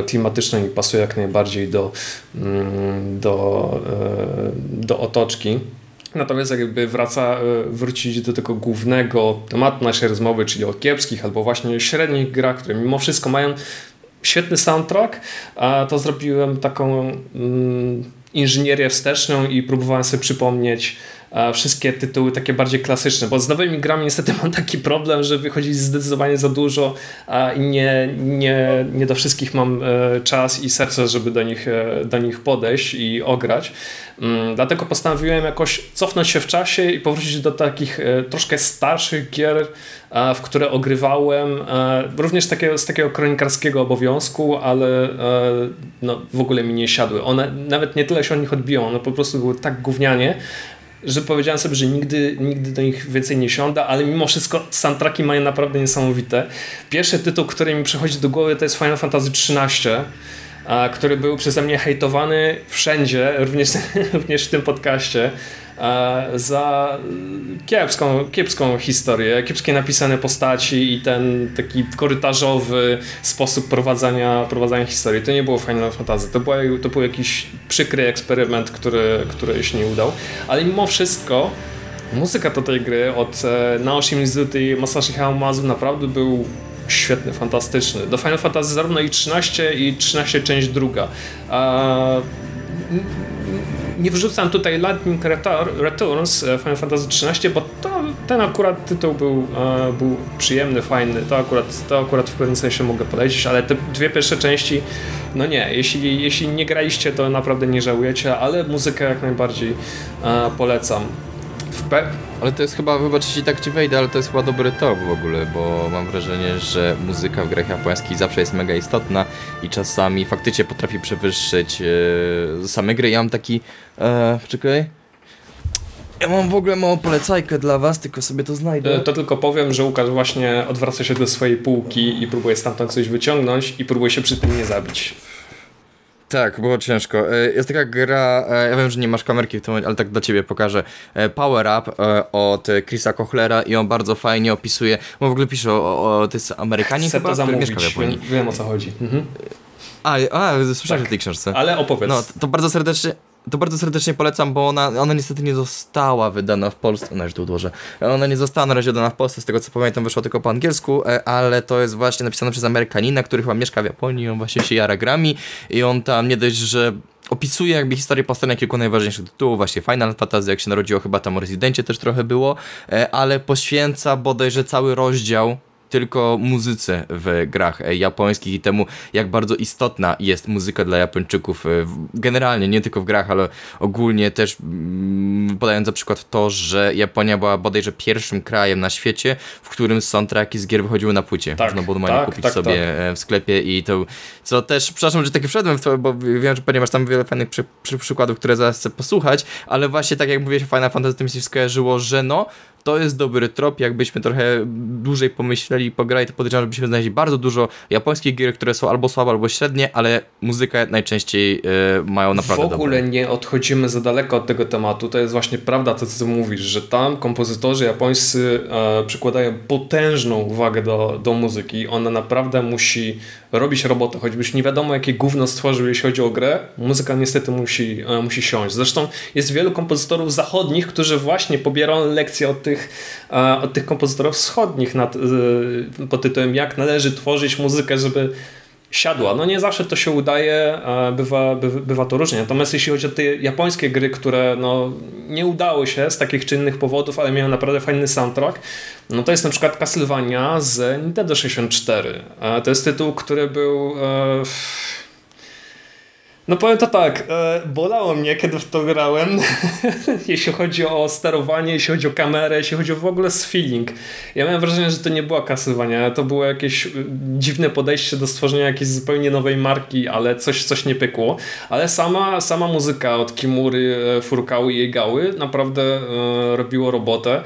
klimatyczną i pasuje jak najbardziej do, mm, do, e, do otoczki. Natomiast jakby wraca, e, wrócić do tego głównego tematu naszej rozmowy, czyli o kiepskich albo właśnie średnich grach, które mimo wszystko mają świetny soundtrack, to zrobiłem taką mm, inżynierię wsteczną i próbowałem sobie przypomnieć wszystkie tytuły takie bardziej klasyczne, bo z nowymi grami niestety mam taki problem, że wychodzi zdecydowanie za dużo i nie, nie, nie do wszystkich mam e, czas i serce, żeby do nich, e, do nich podejść i ograć. Mm, dlatego postanowiłem jakoś cofnąć się w czasie i powrócić do takich e, troszkę starszych gier, w które ogrywałem, również takiego, z takiego kronikarskiego obowiązku, ale no, w ogóle mi nie siadły. One nawet nie tyle się od nich odbiją, one po prostu były tak gównianie, że powiedziałem sobie, że nigdy, nigdy do nich więcej nie siądę, ale mimo wszystko soundtracki mają naprawdę niesamowite. Pierwszy tytuł, który mi przychodzi do głowy to jest Final Fantasy XIII, który był przeze mnie hejtowany wszędzie, również, również w tym podcaście za kiepską, kiepską historię, kiepskie napisane postaci i ten taki korytarzowy sposób prowadzenia, prowadzenia historii. To nie było Final Fantasy, to, była, to był jakiś przykry eksperyment, który, który się nie udał, ale mimo wszystko muzyka do tej gry od e, Naoshi Mizuty i Masashi Hamauzu naprawdę był świetny, fantastyczny. Do Final Fantasy zarówno i 13 i 13 część druga. Nie wrzucam tutaj Lightning Returns e, Final Fantasy 13, bo to, ten akurat tytuł był, e, był przyjemny, fajny. To akurat, to akurat w pewnym sensie mogę polecić, ale te dwie pierwsze części, no nie, jeśli, jeśli nie graliście, to naprawdę nie żałujecie, ale muzykę jak najbardziej e, Ale to jest chyba, wybacz jeśli tak ci wejdę, ale to jest chyba dobry top w ogóle, bo mam wrażenie, że muzyka w grach japońskich zawsze jest mega istotna i czasami faktycznie potrafi przewyższyć e, same gry. Ja mam taki, e, poczekaj, ja mam w ogóle małą polecajkę dla was, tylko sobie to znajdę. E, to tylko powiem, że Łukasz właśnie odwraca się do swojej półki i próbuje stamtąd coś wyciągnąć i próbuje się przy tym nie zabić. Tak, było ciężko. E, jest taka gra, e, ja wiem, że nie masz kamerki w tym momencie, ale tak dla ciebie pokażę. E, Power Up od Chrisa Kochlera i on bardzo fajnie opisuje, on w ogóle pisze o, o to jest Amerykanin Chcę chyba, to zamówić, mieszka w Japonii. Wiem, wiem o co chodzi. Mhm. A, a słyszałem tak, o tej książce. Ale opowiedz. No, to bardzo serdecznie, to bardzo serdecznie polecam, bo ona, ona niestety nie została wydana w Polsce. No już tu odłożę. Ona nie została na razie wydana w Polsce, z tego co pamiętam, wyszła tylko po angielsku, e, ale to jest właśnie napisane przez Amerykanina, który chyba mieszka w Japonii, on właśnie się jara grami i on tam nie dość, że opisuje jakby historię powstania kilku najważniejszych tytułów, właśnie Final Fantasy, jak się narodziło, chyba tam o Rezydencie też trochę było, e, ale poświęca bodajże cały rozdział tylko muzyce w grach e, japońskich i temu, jak bardzo istotna jest muzyka dla Japończyków. E, generalnie, nie tylko w grach, ale ogólnie też mm, podając za przykład to, że Japonia była bodajże pierwszym krajem na świecie, w którym soundtracki z gier wychodziły na płycie. Tak, Można było normalnie tak, kupić tak, sobie tak. w sklepie i to, co też, przepraszam, że taki wszedłem w to, bo wiem, że pewnie masz tam wiele fajnych przy, przy, przykładów, które zaraz chcę posłuchać, ale właśnie tak jak mówiłeś, Final Fantasy to mi się skojarzyło, że no, to jest dobry trop, jakbyśmy trochę dłużej pomyśleli i pograli, to podejrzewam, żebyśmy znaleźli bardzo dużo japońskich gier, które są albo słabe, albo średnie, ale muzykę najczęściej y, mają naprawdę W ogóle dobre. nie odchodzimy za daleko od tego tematu, to jest właśnie prawda to, co mówisz, że tam kompozytorzy japońscy e, przykładają potężną uwagę do, do muzyki, ona naprawdę musi robić robotę, choćbyś nie wiadomo jakie gówno stworzył, jeśli chodzi o grę, muzyka niestety musi, e, musi siąść. Zresztą jest wielu kompozytorów zachodnich, którzy właśnie pobierają lekcje od tych, e, od tych kompozytorów wschodnich nad, e, pod tytułem jak należy tworzyć muzykę, żeby siadła. No nie zawsze to się udaje, bywa, bywa, bywa to różnie. Natomiast jeśli chodzi o te japońskie gry, które no, nie udały się z takich czy innych powodów, ale miały naprawdę fajny soundtrack, no to jest na przykład Castlevania z Nintendo 64. To jest tytuł, który był... E, no powiem to tak, e, bolało mnie, kiedy w to grałem, jeśli chodzi o sterowanie, jeśli chodzi o kamerę, jeśli chodzi o w ogóle feeling. Ja miałem wrażenie, że to nie była kasywania, to było jakieś e, dziwne podejście do stworzenia jakiejś zupełnie nowej marki, ale coś, coś nie pykło. Ale sama, sama muzyka od Kimury, Furukały i Egały naprawdę e, robiło robotę.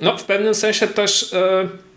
No w pewnym sensie też... E,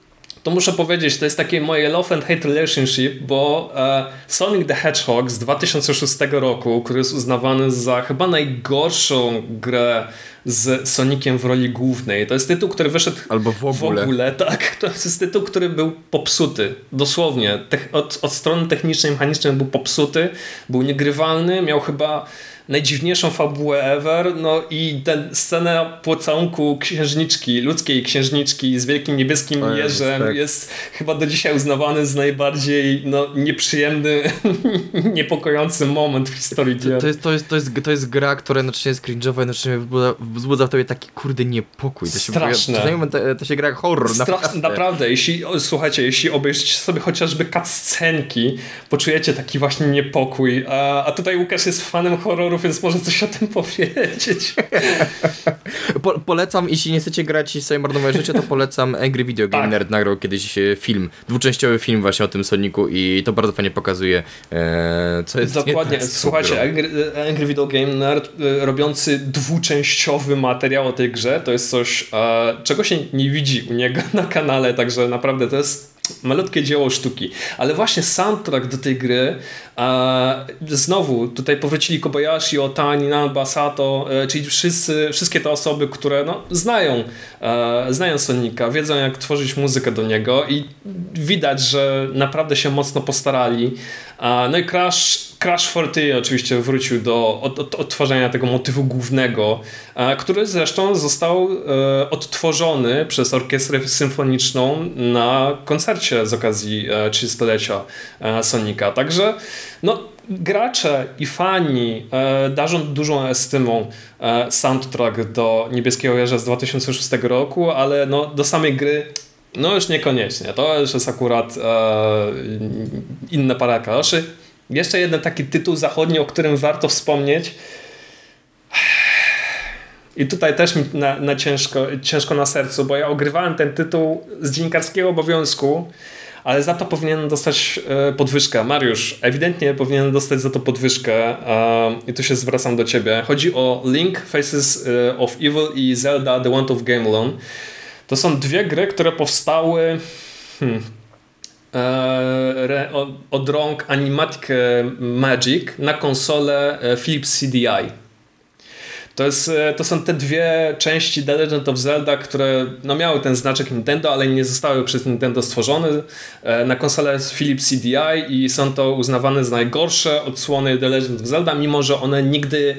to muszę powiedzieć, to jest takie moje love and hate relationship, bo e, Sonic the Hedgehog z 2006 roku, który jest uznawany za chyba najgorszą grę z Soniciem w roli głównej. To jest tytuł, który wyszedł Albo w ogóle. W ogóle tak. To jest tytuł, który był popsuty. Dosłownie. od, od strony technicznej, mechanicznej był popsuty, był niegrywalny, miał chyba najdziwniejszą fabułę ever, no i tę scenę pocałunku księżniczki, ludzkiej księżniczki z wielkim niebieskim o, jeżem tak. jest chyba do dzisiaj uznawany za najbardziej no, nieprzyjemny, niepokojący moment w historii. To, to, jest, to, jest, to, jest, to jest gra, która jednocześnie jest cringe'owa, jednocześnie wzbudza, wzbudza w tobie taki kurde niepokój. To się, Straszne. To, to się gra jak horror. Naprawdę. naprawdę. Jeśli, słuchajcie, jeśli obejrzycie sobie chociażby cutscenki, poczujecie taki właśnie niepokój, a, a tutaj Łukasz jest fanem horrorów więc może coś o tym powiedzieć. Po, polecam, jeśli nie chcecie grać i sobie marnować życie, to polecam Angry Video Game tak. Nerd nagrał kiedyś e, film, dwuczęściowy film właśnie o tym Soniku i to bardzo fajnie pokazuje, e, co jest Dokładnie, słuchajcie, Angry, Angry, Video Game Nerd e, robiący dwuczęściowy materiał o tej grze, to jest coś, e, czego się nie widzi u niego na kanale, także naprawdę to jest malutkie dzieło sztuki. Ale właśnie soundtrack do tej gry e, znowu tutaj powrócili Kobayashi, Otani, Namba, Sato, e, czyli wszyscy, wszystkie te osoby, które no, znają, e, znają Sonika, wiedzą jak tworzyć muzykę do niego i widać, że naprawdę się mocno postarali. No i Crash, Crash Forty oczywiście wrócił do od, od, odtwarzania tego motywu głównego, który zresztą został e, odtworzony przez orkiestrę symfoniczną na koncercie z okazji 30-lecia e, Sonika. Także no, gracze i fani e, darzą dużą estymą e, soundtrack do Niebieskiego Jeża z 2006 roku, ale no, do samej gry no już niekoniecznie. To już jest akurat e, inna para kaloszy. Jeszcze jeden taki tytuł zachodni, o którym warto wspomnieć. I tutaj też mi na, na ciężko, ciężko na sercu, bo ja ogrywałem ten tytuł z dziennikarskiego obowiązku ale za to powinien dostać e, podwyżkę. Mariusz, ewidentnie powinien dostać za to podwyżkę i tu się zwracam do ciebie. Chodzi o Link Faces e, of Evil i Zelda The Want of Gamelon. To są dwie gry, które powstały hmm, e, od rąk Animatic Magic na konsolę Philips CDI. To, jest, e, to są te dwie części The Legend of Zelda, które no, miały ten znaczek Nintendo, ale nie zostały przez Nintendo stworzone. E, na konsolę Philips CDI i są to uznawane za najgorsze odsłony The Legend of Zelda, mimo że one nigdy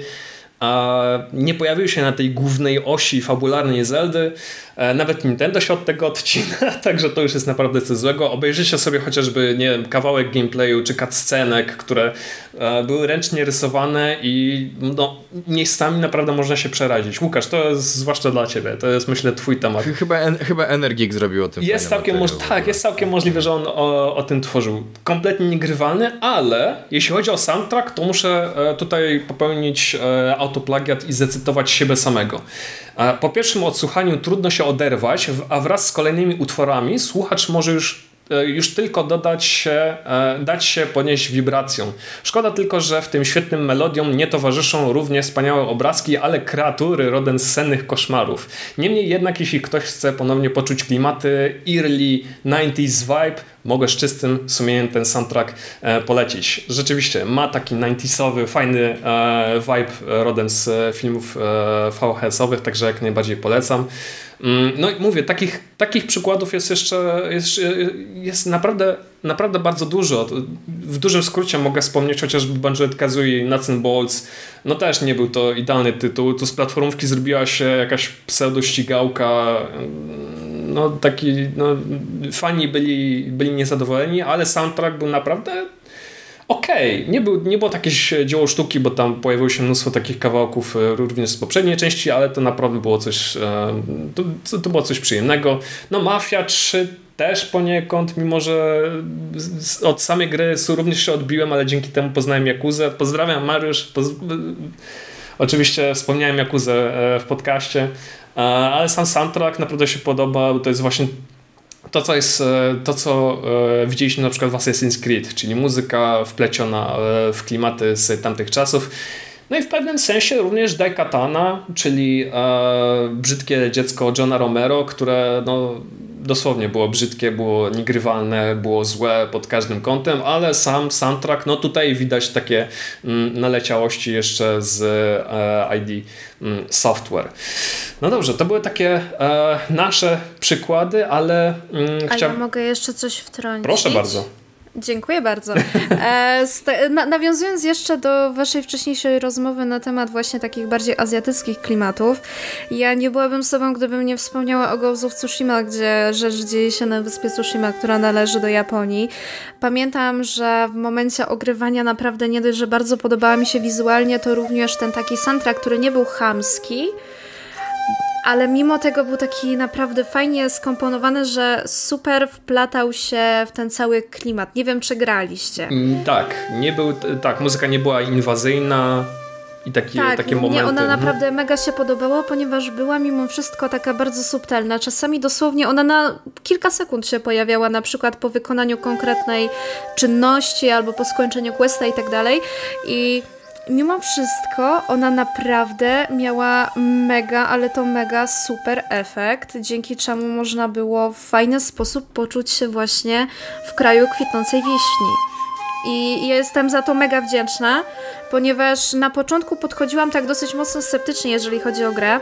nie pojawiły się na tej głównej osi fabularnej Zeldy. E, nawet Nintendo się od tego odcina, także to już jest naprawdę coś złego. Obejrzyjcie sobie chociażby, nie wiem, kawałek gameplayu czy cutscenek, które e, były ręcznie rysowane i no, miejscami naprawdę można się przerazić. Łukasz, to jest zwłaszcza dla ciebie, to jest myślę twój temat. Chyba, en, chyba Energik zrobił o tym. Jest całkiem moż- tak, jest całkiem możliwe, że on o, o tym tworzył. Kompletnie niegrywalny, ale jeśli chodzi o soundtrack, to muszę e, tutaj popełnić autoplagiat i zacytować siebie samego. Po pierwszym odsłuchaniu trudno się oderwać, a wraz z kolejnymi utworami słuchacz może już e, już tylko dodać się, e, dać się ponieść wibracją. Szkoda tylko, że w tym świetnym melodiom nie towarzyszą równie wspaniałe obrazki, ale kreatury rodem z sennych koszmarów. Niemniej jednak, jeśli ktoś chce ponownie poczuć klimaty early 90s vibe, mogę z czystym sumieniem ten soundtrack e, polecić. Rzeczywiście ma taki 90sowy, fajny e, vibe rodem z filmów e, VHS-owych, także jak najbardziej polecam. Mm, no i mówię, takich, takich przykładów jest jeszcze jest, jest naprawdę, naprawdę bardzo dużo. W dużym skrócie mogę wspomnieć chociażby Banjo Kazooie Nuts and Bolts. No też nie był to idealny tytuł. Tu z platformówki zrobiła się jakaś pseudo-ścigałka no taki, no, fani byli, byli niezadowoleni, ale soundtrack był naprawdę okej. Okay. Nie, był, nie było takie dzieło sztuki, bo tam pojawiło się mnóstwo takich kawałków e, również z poprzedniej części, ale to naprawdę było coś, e, to, to było coś przyjemnego. No Mafia 3 też poniekąd, mimo że od samej gry również się odbiłem, ale dzięki temu poznałem Jakuzę. Pozdrawiam Mariusz. Poz... Oczywiście wspomniałem Jakuzę e, w podcaście. E, ale sam soundtrack naprawdę się podoba, to jest właśnie to, co jest, e, to, co e, widzieliśmy na przykład w Assassin's Creed, czyli muzyka wpleciona w klimaty z tamtych czasów. No i w pewnym sensie również Daikatana, czyli e, brzydkie dziecko Johna Romero, które no, dosłownie było brzydkie, było niegrywalne, było złe pod każdym kątem, ale sam soundtrack, no tutaj widać takie mm, naleciałości jeszcze z e, ID mm, Software. No dobrze, to były takie e, nasze przykłady, ale mm, A ja mogę jeszcze coś wtrącić? Proszę bardzo. Dziękuję bardzo. E, nawiązując jeszcze do waszej wcześniejszej rozmowy na temat właśnie takich bardziej azjatyckich klimatów, ja nie byłabym sobą, gdybym nie wspomniała o Ghost of Tsushima, gdzie rzecz dzieje się na wyspie Tsushima, która należy do Japonii. Pamiętam, że w momencie ogrywania naprawdę nie dość, że bardzo podobała mi się wizualnie, to również ten taki soundtrack, który nie był chamski, ale mimo tego był taki naprawdę fajnie skomponowany, że super wplatał się w ten cały klimat. Nie wiem, czy graliście. Mm, tak, nie był, tak, muzyka nie była inwazyjna i takie, tak, takie momenty. Mnie ona naprawdę mega się podobała, ponieważ była mimo wszystko taka bardzo subtelna. Czasami dosłownie ona na kilka sekund się pojawiała, na przykład po wykonaniu konkretnej czynności albo po skończeniu questa i tak dalej. I mimo wszystko ona naprawdę miała mega, ale to mega super efekt, dzięki czemu można było w fajny sposób poczuć się właśnie w kraju kwitnącej wieśni. I jestem za to mega wdzięczna, ponieważ na początku podchodziłam tak dosyć mocno sceptycznie, jeżeli chodzi o grę.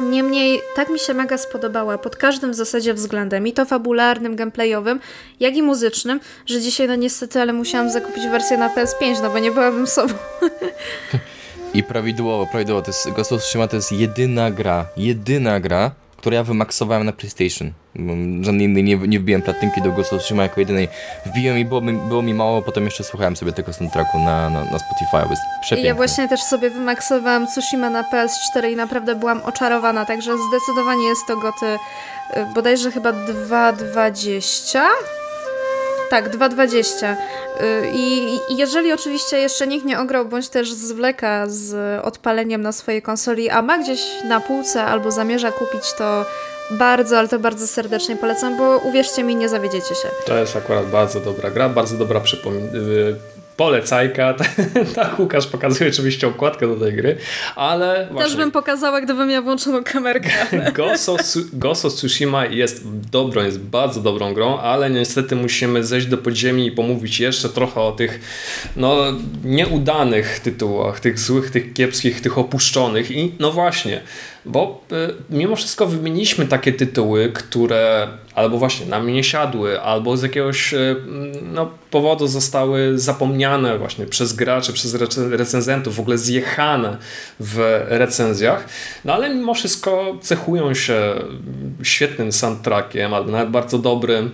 Niemniej tak mi się mega spodobała pod każdym w zasadzie względem, i to fabularnym, gameplayowym, jak i muzycznym, że dzisiaj no niestety, ale musiałam zakupić wersję na PS5, no bo nie byłabym sobą. I prawidłowo, prawidłowo, to jest, Ghost of Tsushima to jest jedyna gra, jedyna gra, którą ja wymaksowałem na PlayStation. Żadnej innej nie, nie wbiłem platynki do Ghost of Tsushima jako jedynej. Wbiłem i było mi, było mi mało, potem jeszcze słuchałem sobie tego soundtracku na, na, na Spotify, jest przepiękny. Ja właśnie też sobie wymaksowałam Tsushima na PS4 i naprawdę byłam oczarowana, także zdecydowanie jest to goty y, bodajże chyba 2.20? Tak, 2.20. Y, I, I jeżeli oczywiście jeszcze nikt nie ograł, bądź też zwleka z odpaleniem na swojej konsoli, a ma gdzieś na półce albo zamierza kupić, to bardzo, ale to bardzo serdecznie polecam, bo uwierzcie mi, nie zawiedziecie się. To jest akurat bardzo dobra gra, bardzo dobra przypomnienie polecajka. tak, Łukasz pokazuje oczywiście okładkę do tej gry, ale właśnie... Też bym pokazała, gdybym miała włączoną kamerkę. Ghost of Tsushima jest dobrą, jest bardzo dobrą grą, ale niestety musimy zejść do podziemi i pomówić jeszcze trochę o tych no, nieudanych tytułach, tych złych, tych kiepskich, tych opuszczonych i no właśnie, bo y, mimo wszystko wymieniliśmy takie tytuły, które albo właśnie nam nie siadły, albo z jakiegoś y, no, powodu zostały zapomniane właśnie przez graczy, przez recenzentów, w ogóle zjechane w recenzjach, no ale mimo wszystko cechują się świetnym soundtrackiem, albo nawet bardzo dobrym.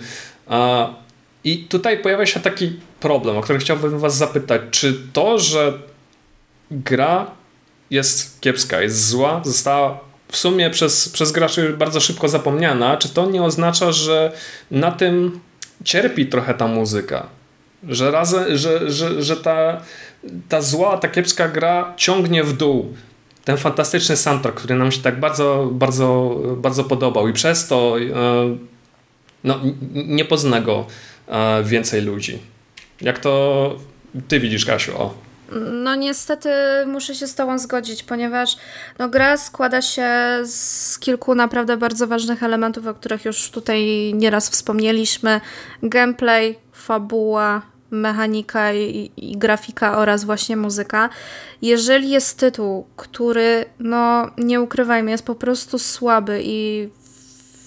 I tutaj pojawia się taki problem, o który chciałbym was zapytać. Czy to, że gra jest kiepska, jest zła, została w sumie przez, przez graczy bardzo szybko zapomniana, czy to nie oznacza, że na tym cierpi trochę ta muzyka? Że, razem, że, że, że ta, ta zła, ta kiepska gra ciągnie w dół ten fantastyczny soundtrack, który nam się tak bardzo, bardzo, bardzo podobał i przez to e, no, nie pozna go e, więcej ludzi. Jak to ty widzisz, Kasiu? O. No niestety muszę się z Tobą zgodzić, ponieważ no, gra składa się z kilku naprawdę bardzo ważnych elementów, o których już tutaj nieraz wspomnieliśmy. Gameplay, fabuła, mechanika i, i, grafika oraz właśnie muzyka. Jeżeli jest tytuł, który, no nie ukrywajmy, jest po prostu słaby i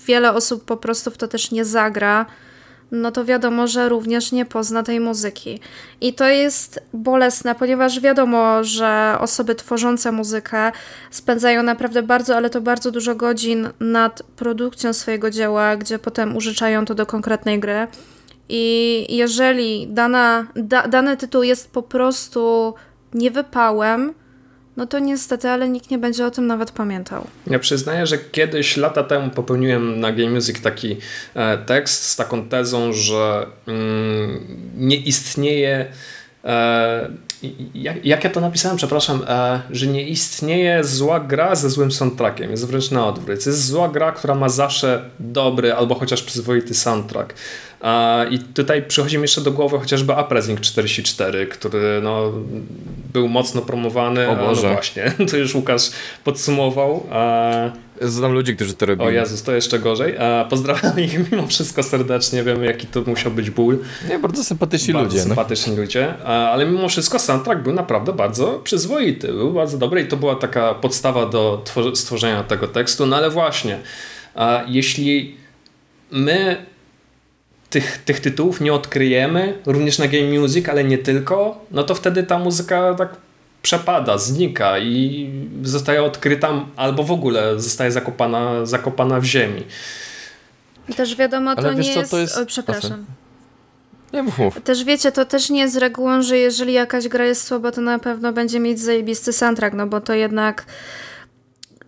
wiele osób po prostu w to też nie zagra, no to wiadomo, że również nie pozna tej muzyki. I to jest bolesne, ponieważ wiadomo, że osoby tworzące muzykę spędzają naprawdę bardzo, ale to bardzo dużo godzin nad produkcją swojego dzieła, gdzie potem użyczają to do konkretnej gry. I jeżeli dana, da, dany tytuł jest po prostu niewypałem, no to niestety, ale nikt nie będzie o tym nawet pamiętał. Ja przyznaję, że kiedyś, lata temu popełniłem na Game Music taki e, tekst z taką tezą, że mm, nie istnieje e, jak, jak, ja to napisałem, przepraszam, e, że nie istnieje zła gra ze złym soundtrackiem. Jest wręcz na odwrót. Jest zła gra, która ma zawsze dobry albo chociaż przyzwoity soundtrack. I tutaj przychodzi mi jeszcze do głowy chociażby Upresing 44, który no, był mocno promowany. O Boże. No właśnie, to już Łukasz podsumował. Znam ludzi, którzy to robili. O Jezus, to jeszcze gorzej. Pozdrawiam ich mimo wszystko serdecznie. Wiemy, jaki to musiał być ból. Nie, bardzo sympatyczni bardzo ludzie. No. sympatyczni no. ludzie. Ale mimo wszystko soundtrack był naprawdę bardzo przyzwoity. Był bardzo dobry i to była taka podstawa do stworzenia tego tekstu. No ale właśnie, jeśli my tych, tych tytułów nie odkryjemy, również na Game Music, ale nie tylko, no to wtedy ta muzyka tak przepada, znika i zostaje odkryta albo w ogóle zostaje zakopana, zakopana w ziemi. Też wiadomo, to nie co, jest... To jest... O, przepraszam. Nie mów. Też wiecie, to też nie jest regułą, że jeżeli jakaś gra jest słaba, to na pewno będzie mieć zajebisty soundtrack, no bo to jednak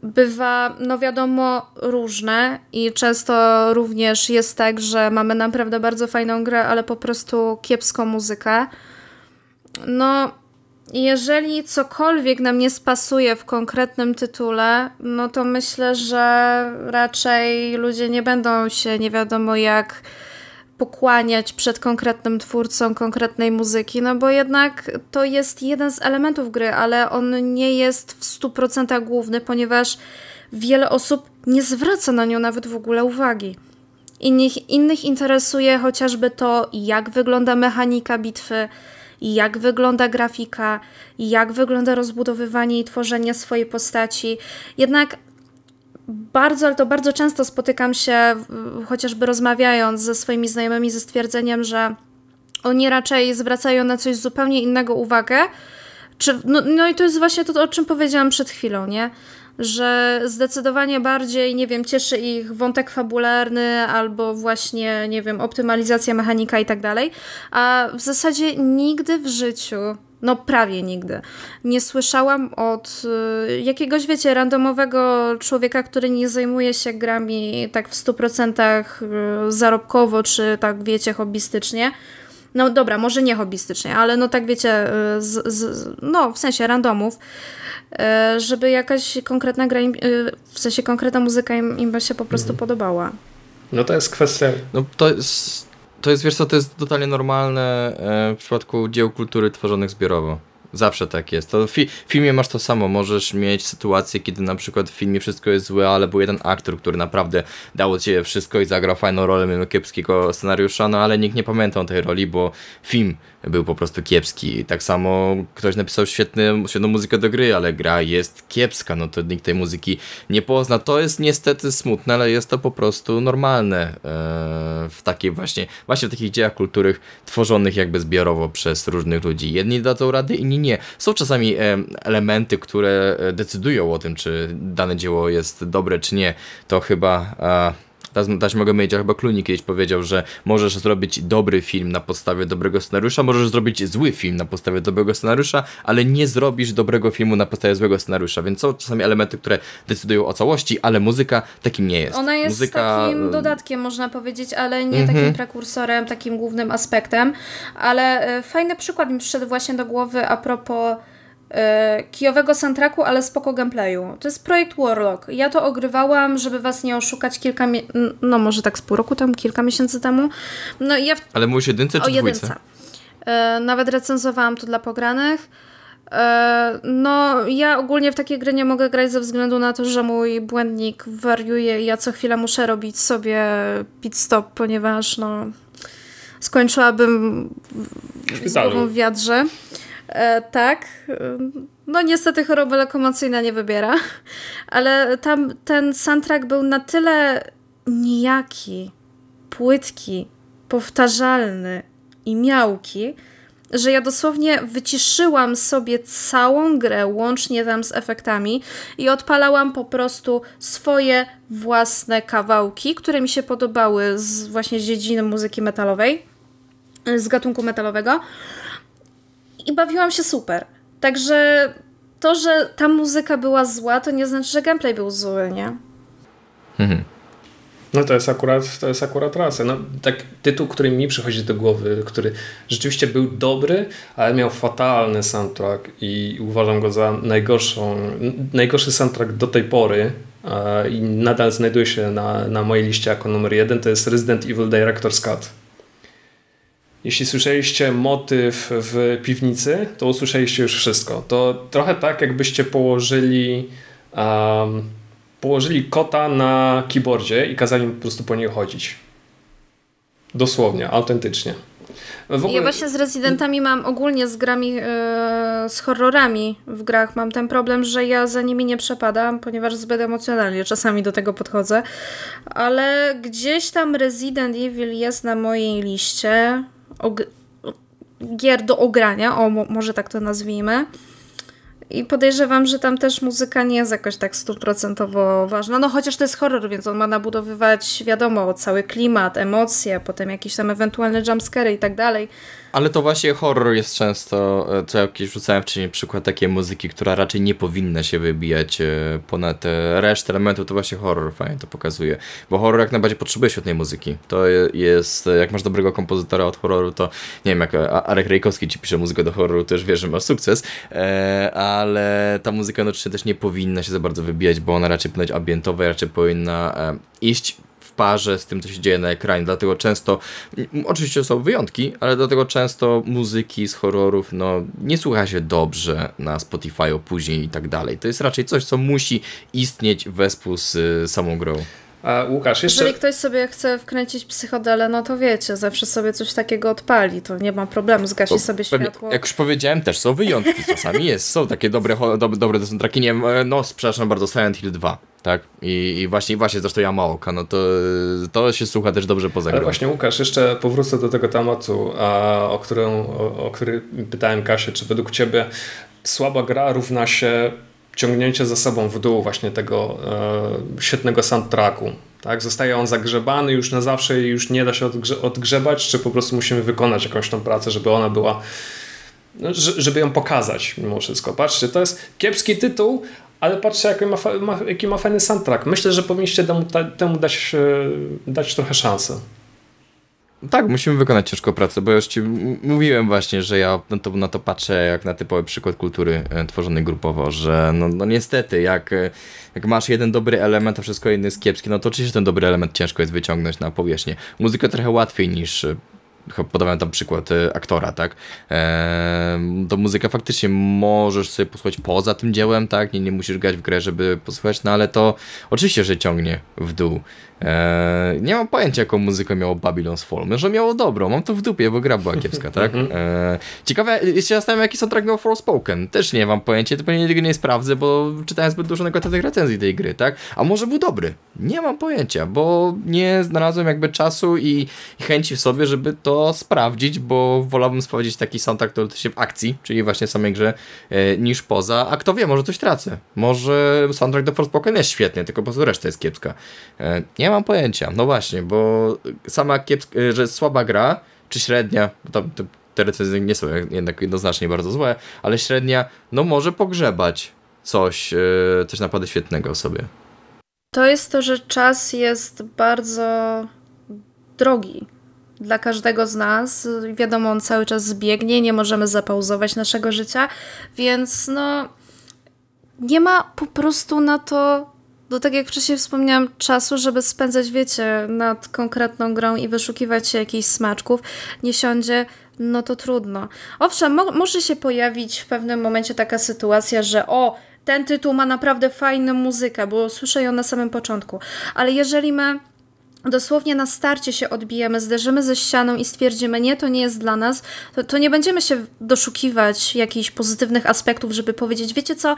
bywa, no wiadomo, różne i często również jest tak, że mamy naprawdę bardzo fajną grę, ale po prostu kiepską muzykę. No, jeżeli cokolwiek nam nie spasuje w konkretnym tytule, no to myślę, że raczej ludzie nie będą się nie wiadomo jak pokłaniać przed konkretnym twórcą konkretnej muzyki, no bo jednak to jest jeden z elementów gry, ale on nie jest w 100% główny, ponieważ wiele osób nie zwraca na nią nawet w ogóle uwagi. Innych, innych interesuje chociażby to, jak wygląda mechanika bitwy, jak wygląda grafika, jak wygląda rozbudowywanie i tworzenie swojej postaci. Jednak bardzo, ale to bardzo często spotykam się, chociażby rozmawiając ze swoimi znajomymi, ze stwierdzeniem, że oni raczej zwracają na coś zupełnie innego uwagę. Czy, no, no i to jest właśnie to, o czym powiedziałam przed chwilą, nie? Że zdecydowanie bardziej, nie wiem, cieszy ich wątek fabularny albo właśnie, nie wiem, optymalizacja mechanika i tak dalej. A w zasadzie nigdy w życiu no prawie nigdy. Nie słyszałam od y, jakiegoś, wiecie, randomowego człowieka, który nie zajmuje się grami tak w 100% y, zarobkowo, czy tak, wiecie, hobbystycznie. No dobra, może nie hobbystycznie, ale no tak wiecie, y, z, z, no w sensie randomów, żeby jakaś konkretna gra, im, w sensie konkretna muzyka im, im się po prostu mhm. podobała. No to jest kwestia... No to jest to jest, wiesz co, to jest totalnie normalne e, w przypadku dzieł kultury tworzonych zbiorowo. Zawsze tak jest. To w, fi w filmie masz to samo. Możesz mieć sytuację, kiedy na przykład w filmie wszystko jest złe, ale był jeden aktor, który naprawdę dał od wszystko i zagrał fajną rolę mimo kiepskiego scenariusza, no ale nikt nie pamiętał tej roli, bo film był po prostu kiepski. Tak samo ktoś napisał świetny, świetną muzykę do gry, ale gra jest kiepska, no to nikt tej muzyki nie pozna. To jest niestety smutne, ale jest to po prostu normalne e, w takiej właśnie, właśnie w takich dziełach kultury tworzonych jakby zbiorowo przez różnych ludzi. Jedni dadzą rady, inni nie. Są czasami e, elementy, które e, decydują o tym, czy dane dzieło jest dobre, czy nie. To chyba Mieć, a chyba Clooney kiedyś powiedział, że możesz zrobić dobry film na podstawie dobrego scenariusza, możesz zrobić zły film na podstawie dobrego scenariusza, ale nie zrobisz dobrego filmu na podstawie złego scenariusza, więc są czasami elementy, które decydują o całości, ale muzyka takim nie jest. Ona jest muzyka... takim dodatkiem, można powiedzieć, ale nie mhm. takim prekursorem, takim głównym aspektem, ale e, fajny przykład mi przyszedł właśnie do głowy a propos kijowego soundtracku, ale spoko gameplayu. To jest projekt Warlock. Ja to ogrywałam, żeby was nie oszukać kilka, no może tak z pół roku temu, kilka miesięcy temu. No ja w... Ale mówisz jedynce czy o, jedynce. E, nawet recenzowałam to dla pogranych. E, no, ja ogólnie w takie gry nie mogę grać ze względu na to, że mój błędnik wariuje i ja co chwilę muszę robić sobie pit stop, ponieważ no skończyłabym w, w wiadrze. E, tak. No niestety choroba lokomocyjna nie wybiera, ale tam ten soundtrack był na tyle nijaki, płytki, powtarzalny i miałki, że ja dosłownie wyciszyłam sobie całą grę, łącznie tam z efektami i odpalałam po prostu swoje własne kawałki, które mi się podobały z właśnie z dziedziny muzyki metalowej, z gatunku metalowego i bawiłam się super. Także to, że ta muzyka była zła, to nie znaczy, że gameplay był zły, nie? Mhm. No to jest akurat, to jest akurat racja. No, tak tytuł, który mi przychodzi do głowy, który rzeczywiście był dobry, ale miał fatalny soundtrack i uważam go za najgorszą, najgorszy soundtrack do tej pory i nadal znajduje się na, na mojej liście jako numer jeden, to jest Resident Evil Director's Cut. Jeśli słyszeliście motyw w piwnicy, to usłyszeliście już wszystko. To trochę tak, jakbyście położyli, um, położyli kota na keyboardzie i kazali mu po prostu po niej chodzić. Dosłownie, autentycznie. Ogóle... Ja właśnie z rezydentami mam ogólnie z grami, yy, z horrorami w grach mam ten problem, że ja za nimi nie przepadam, ponieważ zbyt emocjonalnie czasami do tego podchodzę. Ale gdzieś tam Resident Evil jest na mojej liście gier do ogrania, o może tak to nazwijmy. I podejrzewam, że tam też muzyka nie jest jakoś tak stuprocentowo ważna. No chociaż to jest horror, więc on ma nabudowywać, wiadomo, cały klimat, emocje, potem jakieś tam ewentualne jumpscary i tak dalej. Ale to właśnie horror jest często, e, co jakieś rzucałem wcześniej przykład takiej muzyki, która raczej nie powinna się wybijać e, ponad resztę elementów, to właśnie horror fajnie to pokazuje. Bo horror jak najbardziej potrzebuje świetnej muzyki. To jest, jak masz dobrego kompozytora od horroru, to nie wiem, jak Arek Rejkowski ci pisze muzykę do horroru, już wiesz, że masz sukces, e, ale ta muzyka no, też nie powinna się za bardzo wybijać, bo ona raczej powinna być ambientowa, raczej powinna iść parze z tym, co się dzieje na ekranie. Dlatego często, oczywiście są wyjątki, ale dlatego często muzyki z horrorów no, nie słucha się dobrze na Spotify później i tak dalej. To jest raczej coś, co musi istnieć wespół z y, samą grą. Łukasz, jeszcze... Jeżeli ktoś sobie chce wkręcić psychodelę, no to wiecie, zawsze sobie coś takiego odpali, to nie ma problemu, zgasi sobie światło. Jak już powiedziałem, też są wyjątki, czasami jest, są takie dobre, dobre, dobre soundtracki, nie wiem, e, no przepraszam bardzo, Silent Hill 2, tak? I, i właśnie, właśnie zresztą Yamaoka, no to, to się słucha też dobrze poza grą. Ale właśnie Łukasz, jeszcze powrócę do tego tematu, a, o, którym, o, o który pytałem Kasię, czy według Ciebie słaba gra równa się ciągnięcie za sobą w dół właśnie tego e, świetnego soundtracku. Tak? Zostaje on zagrzebany już na zawsze i już nie da się odgrze odgrzebać, czy po prostu musimy wykonać jakąś tą pracę, żeby ona była, no, żeby ją pokazać mimo wszystko. Patrzcie, to jest kiepski tytuł, ale patrzcie, jaki ma, ma, jaki ma fajny soundtrack. Myślę, że powinniście temu, temu dać, dać trochę szansę. Tak, musimy wykonać ciężką pracę, bo już ci mówiłem właśnie, że ja na to, na to patrzę jak na typowy przykład kultury e, tworzonej grupowo, że no, no niestety, jak, e, jak masz jeden dobry element, a wszystko inne jest kiepskie, no to oczywiście ten dobry element ciężko jest wyciągnąć na powierzchnię. Muzykę trochę łatwiej niż e, podawałem tam przykład aktora, tak? Eee, to muzyka faktycznie możesz sobie posłuchać poza tym dziełem, tak? Nie, nie musisz grać w grę, żeby posłuchać, no ale to oczywiście, że ciągnie w dół. Eee, nie mam pojęcia, jaką muzykę miało Babylon's Fall. Może miało dobrą, mam to w dupie, bo gra była kiepska, tak? Eee, ciekawe, się zastanawiam, jaki soundtrack miał Forspoken. Też nie mam pojęcia, to pewnie tego nie sprawdzę, bo czytałem zbyt dużo negatywnych recenzji tej gry, tak? A może był dobry? Nie mam pojęcia, bo nie znalazłem jakby czasu i, i chęci w sobie, żeby to sprawdzić, bo wolałbym sprawdzić taki soundtrack, który się w akcji, czyli właśnie samej grze, e, niż poza. A kto wie, może coś tracę. Może soundtrack do Forspoken jest świetny, tylko po prostu reszta jest kiepska. E, nie mam pojęcia. No właśnie, bo sama kiepska, e, że słaba gra, czy średnia, to, to, te recenzje nie są jednak jednoznacznie bardzo złe, ale średnia, no może pogrzebać coś, e, coś naprawdę świetnego sobie. To jest to, że czas jest bardzo drogi dla każdego z nas. Wiadomo, on cały czas zbiegnie, nie możemy zapauzować naszego życia, więc no nie ma po prostu na to do tak jak wcześniej wspomniałam, czasu, żeby spędzać, wiecie, nad konkretną grą i wyszukiwać się jakichś smaczków, nie siądzie, no to trudno. Owszem, mo może się pojawić w pewnym momencie taka sytuacja, że o, ten tytuł ma naprawdę fajną muzykę, bo słyszę ją na samym początku, ale jeżeli my dosłownie na starcie się odbijemy, zderzymy ze ścianą i stwierdzimy, nie, to nie jest dla nas, to, to nie będziemy się doszukiwać jakichś pozytywnych aspektów, żeby powiedzieć, wiecie co,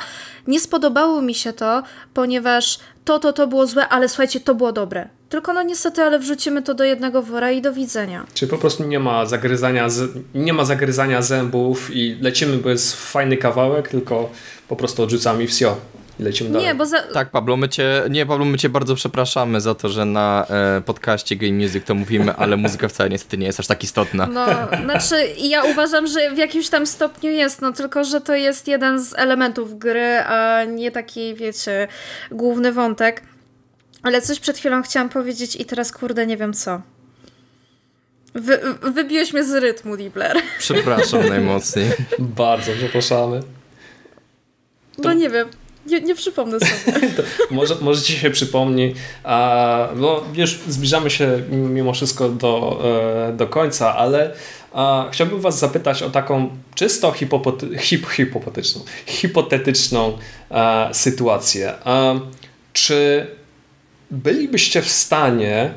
nie spodobało mi się to, ponieważ to, to, to było złe, ale słuchajcie, to było dobre. Tylko no niestety, ale wrzucimy to do jednego wora i do widzenia. Czyli po prostu nie ma zagryzania, z, nie ma zagryzania zębów i lecimy, bo jest fajny kawałek, tylko po prostu odrzucamy wsio i lecimy dalej. Nie, bo za... Tak, Pablo, my cię, nie, Pablo, my cię bardzo przepraszamy za to, że na e, podcaście Game Music to mówimy, ale muzyka wcale niestety nie jest aż tak istotna. No, znaczy ja uważam, że w jakimś tam stopniu jest, no tylko, że to jest jeden z elementów gry, a nie taki, wiecie, główny wątek. Ale coś przed chwilą chciałam powiedzieć i teraz kurde nie wiem co. Wy, wybiłeś mnie z rytmu, Dibler. Przepraszam najmocniej. Bardzo przepraszamy. No nie wiem. Nie, nie przypomnę sobie. może, może ci się przypomni. A, no, już zbliżamy się mimo wszystko do, e, do końca, ale a, chciałbym was zapytać o taką czysto hipopoty, hip, hipotetyczną, a, sytuację. A, czy bylibyście w stanie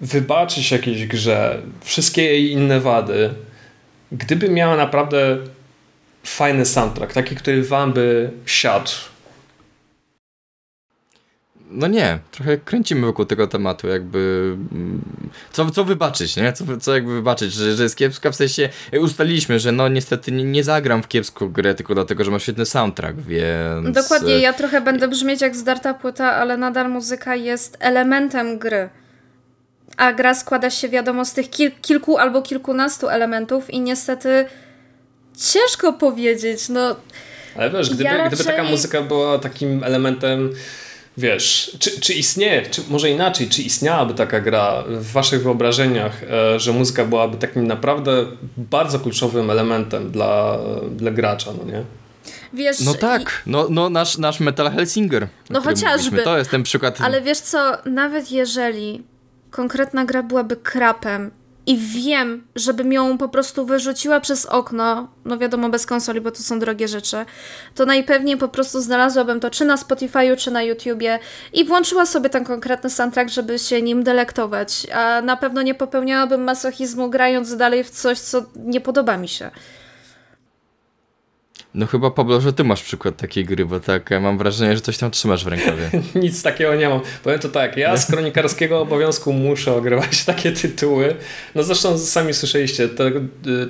wybaczyć jakiejś grze wszystkie jej inne wady, gdyby miała naprawdę fajny soundtrack, taki, który wam by siadł no nie, trochę kręcimy wokół tego tematu, jakby mm, co, co wybaczyć, nie? Co, co jakby wybaczyć, że, że jest kiepska, w sensie ustaliliśmy, że no niestety nie, nie zagram w kiepską grę tylko dlatego, że ma świetny soundtrack, więc... Dokładnie, ja trochę będę brzmieć jak zdarta płyta, ale nadal muzyka jest elementem gry. A gra składa się wiadomo z tych kil kilku albo kilkunastu elementów i niestety ciężko powiedzieć, no... Ale wiesz, gdyby, ja raczej... gdyby taka muzyka była takim elementem wiesz, czy, czy istnieje, czy może inaczej, czy istniałaby taka gra w waszych wyobrażeniach, e, że muzyka byłaby takim naprawdę bardzo kluczowym elementem dla, dla gracza, no nie? Wiesz, no tak, no, no nasz, nasz Metal Hellsinger. No chociażby. To jest ten przykład. Ale wiesz co, nawet jeżeli konkretna gra byłaby krapem i wiem, żebym ją po prostu wyrzuciła przez okno, no wiadomo bez konsoli, bo to są drogie rzeczy, to najpewniej po prostu znalazłabym to czy na Spotify'u, czy na YouTubie i włączyła sobie ten konkretny soundtrack, żeby się nim delektować, a na pewno nie popełniałabym masochizmu grając dalej w coś, co nie podoba mi się. No chyba Pablo, że ty masz przykład takiej gry, bo tak ja mam wrażenie, że coś tam trzymasz w rękawie. Nic takiego nie mam. Powiem to tak, ja z kronikarskiego obowiązku muszę ogrywać takie tytuły. No zresztą sami słyszeliście, te,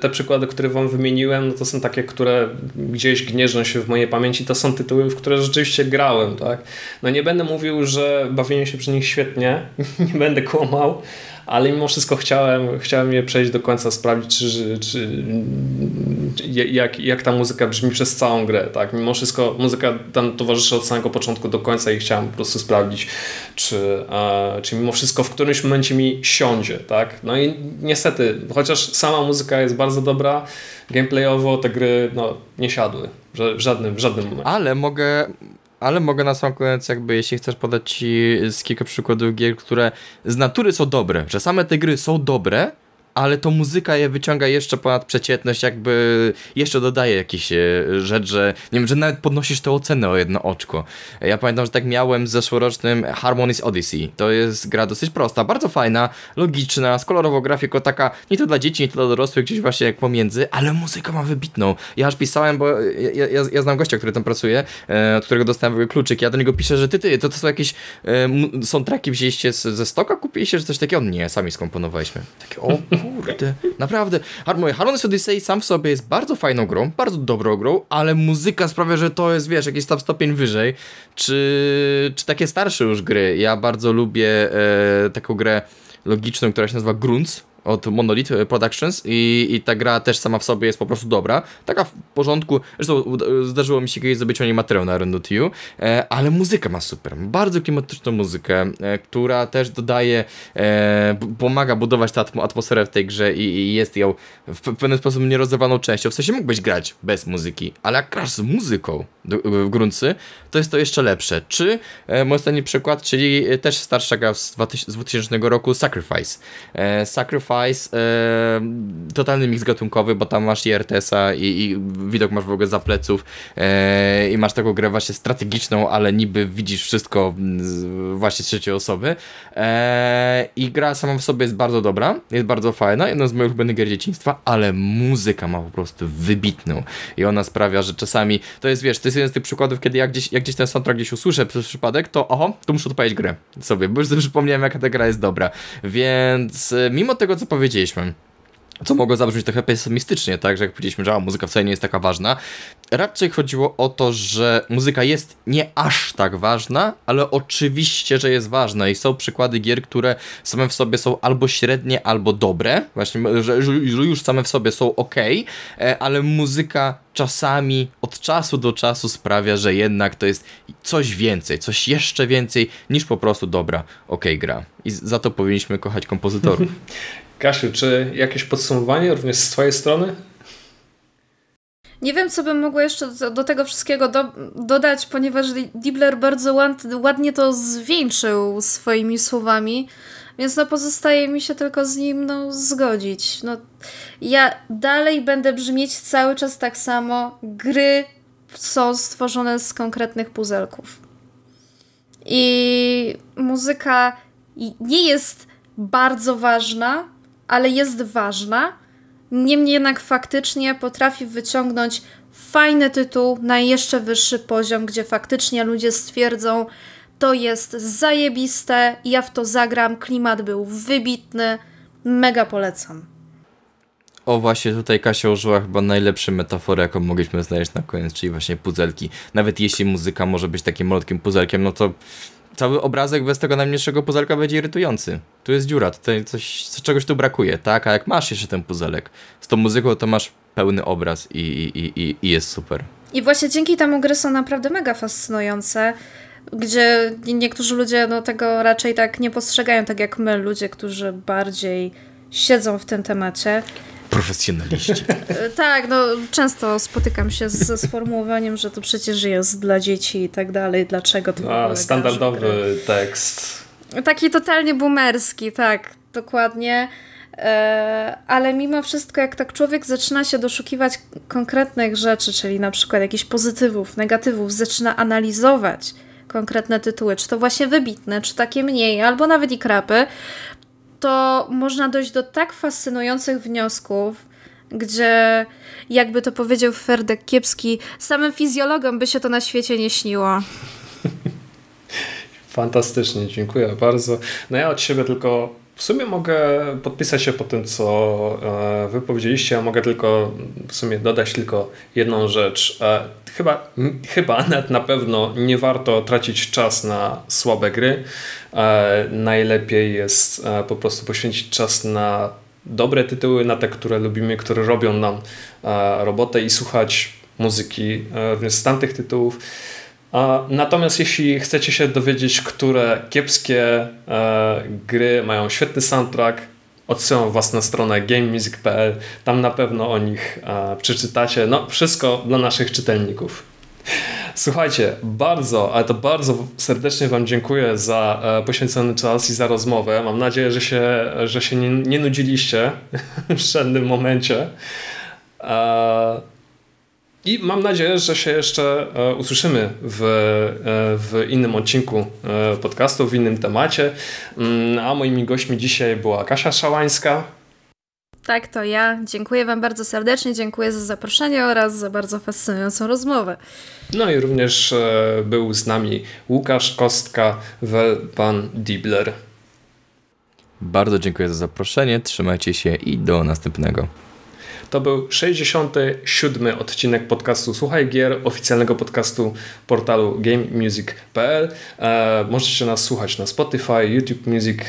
te przykłady, które wam wymieniłem, no to są takie, które gdzieś gnieżdżą się w mojej pamięci. To są tytuły, w które rzeczywiście grałem, tak? No nie będę mówił, że bawiłem się przy nich świetnie, nie będę kłamał, ale mimo wszystko chciałem, chciałem je przejść do końca, sprawdzić, czy, czy, jak, jak ta muzyka brzmi przez całą grę. Tak? Mimo wszystko muzyka tam towarzyszy od samego początku do końca i chciałem po prostu sprawdzić, czy, e, czy mimo wszystko w którymś momencie mi siądzie. Tak? No i niestety, chociaż sama muzyka jest bardzo dobra, gameplayowo te gry no, nie siadły w żadnym, w żadnym momencie. Ale mogę, ale mogę na sam koniec, jakby jeśli chcesz podać ci z kilka przykładów gier, które z natury są dobre, że same te gry są dobre, ale to muzyka je wyciąga jeszcze ponad przeciętność, jakby jeszcze dodaje jakiś e, rzecz, że nie wiem, że nawet podnosisz tę ocenę o jedno oczko. Ja pamiętam, że tak miałem z zeszłorocznym Harmonious Odyssey. To jest gra dosyć prosta, bardzo fajna, logiczna, z kolorową grafiką, taka nie to dla dzieci, nie to dla dorosłych, gdzieś właśnie jak pomiędzy, ale muzyka ma wybitną. Ja aż pisałem, bo ja, ja, ja znam gościa, który tam pracuje, e, od którego dostałem kluczyk, ja do niego piszę, że ty, ty, to, to są jakieś e, są traki wzięliście ze stoka, kupiliście, że coś takiego? Nie, sami skomponowaliśmy. Takie, o Kurde, naprawdę. Harmonious Odyssey sam w sobie jest bardzo fajną grą, bardzo dobrą grą, ale muzyka sprawia, że to jest, wiesz, jakiś tam stopień wyżej. Czy, czy takie starsze już gry. Ja bardzo lubię e, taką grę logiczną, która się nazywa Grunts od Monolith Productions i, i ta gra też sama w sobie jest po prostu dobra, taka w porządku, zresztą zdarzyło mi się kiedyś zrobić o niej materiał na Rendotiu, e, ale muzyka ma super, bardzo klimatyczną muzykę, e, która też dodaje, e, pomaga budować tę atmosferę w tej grze i, i jest ją w, pewien sposób nierozerwaną częścią, w sensie mógłbyś grać bez muzyki, ale jak grasz z muzyką w gruncy, to jest to jeszcze lepsze. Czy e, mój ostatni przykład, czyli też starsza gra z 2000 roku, Sacrifice. E, Sacrifice E, totalny miks gatunkowy, bo tam masz i RTS-a i, i, widok masz w ogóle za pleców e, i masz taką grę właśnie strategiczną, ale niby widzisz wszystko z, właśnie z trzeciej osoby. E, i gra sama w sobie jest bardzo dobra, jest bardzo fajna, jedna z moich ulubionych gier dzieciństwa, ale muzyka ma po prostu wybitną. I ona sprawia, że czasami, to jest wiesz, to jest jeden z tych przykładów, kiedy ja gdzieś, jak gdzieś ten soundtrack gdzieś usłyszę przez przypadek, to oho, to muszę odpalić grę sobie, bo już sobie przypomniałem jaka ta gra jest dobra, więc e, mimo tego co powiedzieliśmy, co mogło zabrzmieć trochę pesymistycznie, tak, że jak powiedzieliśmy, że muzyka wcale nie jest taka ważna. Raczej chodziło o to, że muzyka jest nie aż tak ważna, ale oczywiście, że jest ważna i są przykłady gier, które same w sobie są albo średnie, albo dobre, właśnie, że, że już same w sobie są ok, e, ale muzyka czasami od czasu do czasu sprawia, że jednak to jest coś więcej, coś jeszcze więcej niż po prostu dobra, ok gra. I za to powinniśmy kochać kompozytorów. Kasiu, czy jakieś podsumowanie również z Twojej strony? Nie wiem, co bym mogła jeszcze do, do tego wszystkiego do, dodać, ponieważ Dibler bardzo ład, ładnie to zwieńczył swoimi słowami, więc no pozostaje mi się tylko z nim no, zgodzić. No, ja dalej będę brzmieć cały czas tak samo. Gry są stworzone z konkretnych puzelków. I muzyka nie jest bardzo ważna, ale jest ważna. Niemniej jednak faktycznie potrafi wyciągnąć fajny tytuł na jeszcze wyższy poziom, gdzie faktycznie ludzie stwierdzą, to jest zajebiste, ja w to zagram, klimat był wybitny, mega polecam. O właśnie tutaj Kasia użyła chyba najlepszej metafory, jaką mogliśmy znaleźć na koniec, czyli właśnie pudzelki. Nawet jeśli muzyka może być takim malutkim puzelkiem, no to cały obrazek bez tego najmniejszego puzelka będzie irytujący. Tu jest dziura, tutaj coś, czegoś tu brakuje, tak? A jak masz jeszcze ten puzelek z tą muzyką, to masz pełny obraz i, i, i, i jest super. I właśnie dzięki temu gry są naprawdę mega fascynujące, gdzie niektórzy ludzie no, tego raczej tak nie postrzegają, tak jak my, ludzie, którzy bardziej siedzą w tym temacie. Profesjonaliści. Tak, no często spotykam się ze sformułowaniem, że to przecież jest dla dzieci i tak dalej. Dlaczego to A, Standardowy tekst. Taki totalnie boomerski, tak, dokładnie. E, ale mimo wszystko, jak tak człowiek zaczyna się doszukiwać konkretnych rzeczy, czyli na przykład jakichś pozytywów, negatywów, zaczyna analizować konkretne tytuły, czy to właśnie wybitne, czy takie mniej, albo nawet i krapy, to można dojść do tak fascynujących wniosków, gdzie, jakby to powiedział Ferdek Kiepski, samym fizjologom by się to na świecie nie śniło. Fantastycznie, dziękuję bardzo. No ja od siebie tylko w sumie mogę podpisać się po tym, co e, wy powiedzieliście. Ja mogę tylko w sumie dodać tylko jedną rzecz. E, chyba, chyba nawet na pewno nie warto tracić czas na słabe gry. E, najlepiej jest po prostu poświęcić czas na dobre tytuły, na te, które lubimy, które robią nam robotę i słuchać muzyki z tamtych tytułów. Natomiast jeśli chcecie się dowiedzieć, które kiepskie e, gry mają świetny soundtrack, odsyłam was na stronę gamemusic.pl, tam na pewno o nich e, przeczytacie. No, wszystko dla naszych czytelników. Słuchajcie, bardzo, ale to bardzo serdecznie Wam dziękuję za e, poświęcony czas i za rozmowę. Mam nadzieję, że się, że się nie, nie nudziliście w żadnym momencie. I mam nadzieję, że się jeszcze e, usłyszymy w, e, w innym odcinku e, podcastu, w innym temacie. Mm, a moimi gośćmi dzisiaj była Kasia Szałańska. Tak, to ja. Dziękuję Wam bardzo serdecznie, dziękuję za zaproszenie oraz za bardzo fascynującą rozmowę. No i również był z nami Łukasz Kostka, Pan Dibler. Bardzo dziękuję za zaproszenie, trzymajcie się i do następnego. To był 67. odcinek podcastu Słuchaj Gier, oficjalnego podcastu portalu gamemusic.pl. E, możecie nas słuchać na Spotify, YouTube Music, e,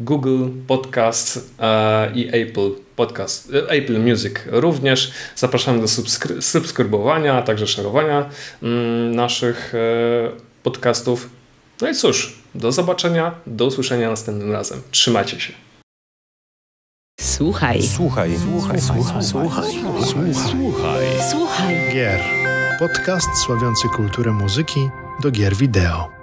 Google Podcast e, i Apple Podcast, e, Apple Music również. Zapraszamy do subskry subskrybowania, a także szerowania mm, naszych e, podcastów. No i cóż, do zobaczenia, do usłyszenia następnym razem. Trzymajcie się. Słuchaj. Słuchaj. Słuchaj. Słuchaj. Słuchaj. Słuchaj. Słuchaj. Gier. Podcast sławiący kulturę muzyki do gier wideo.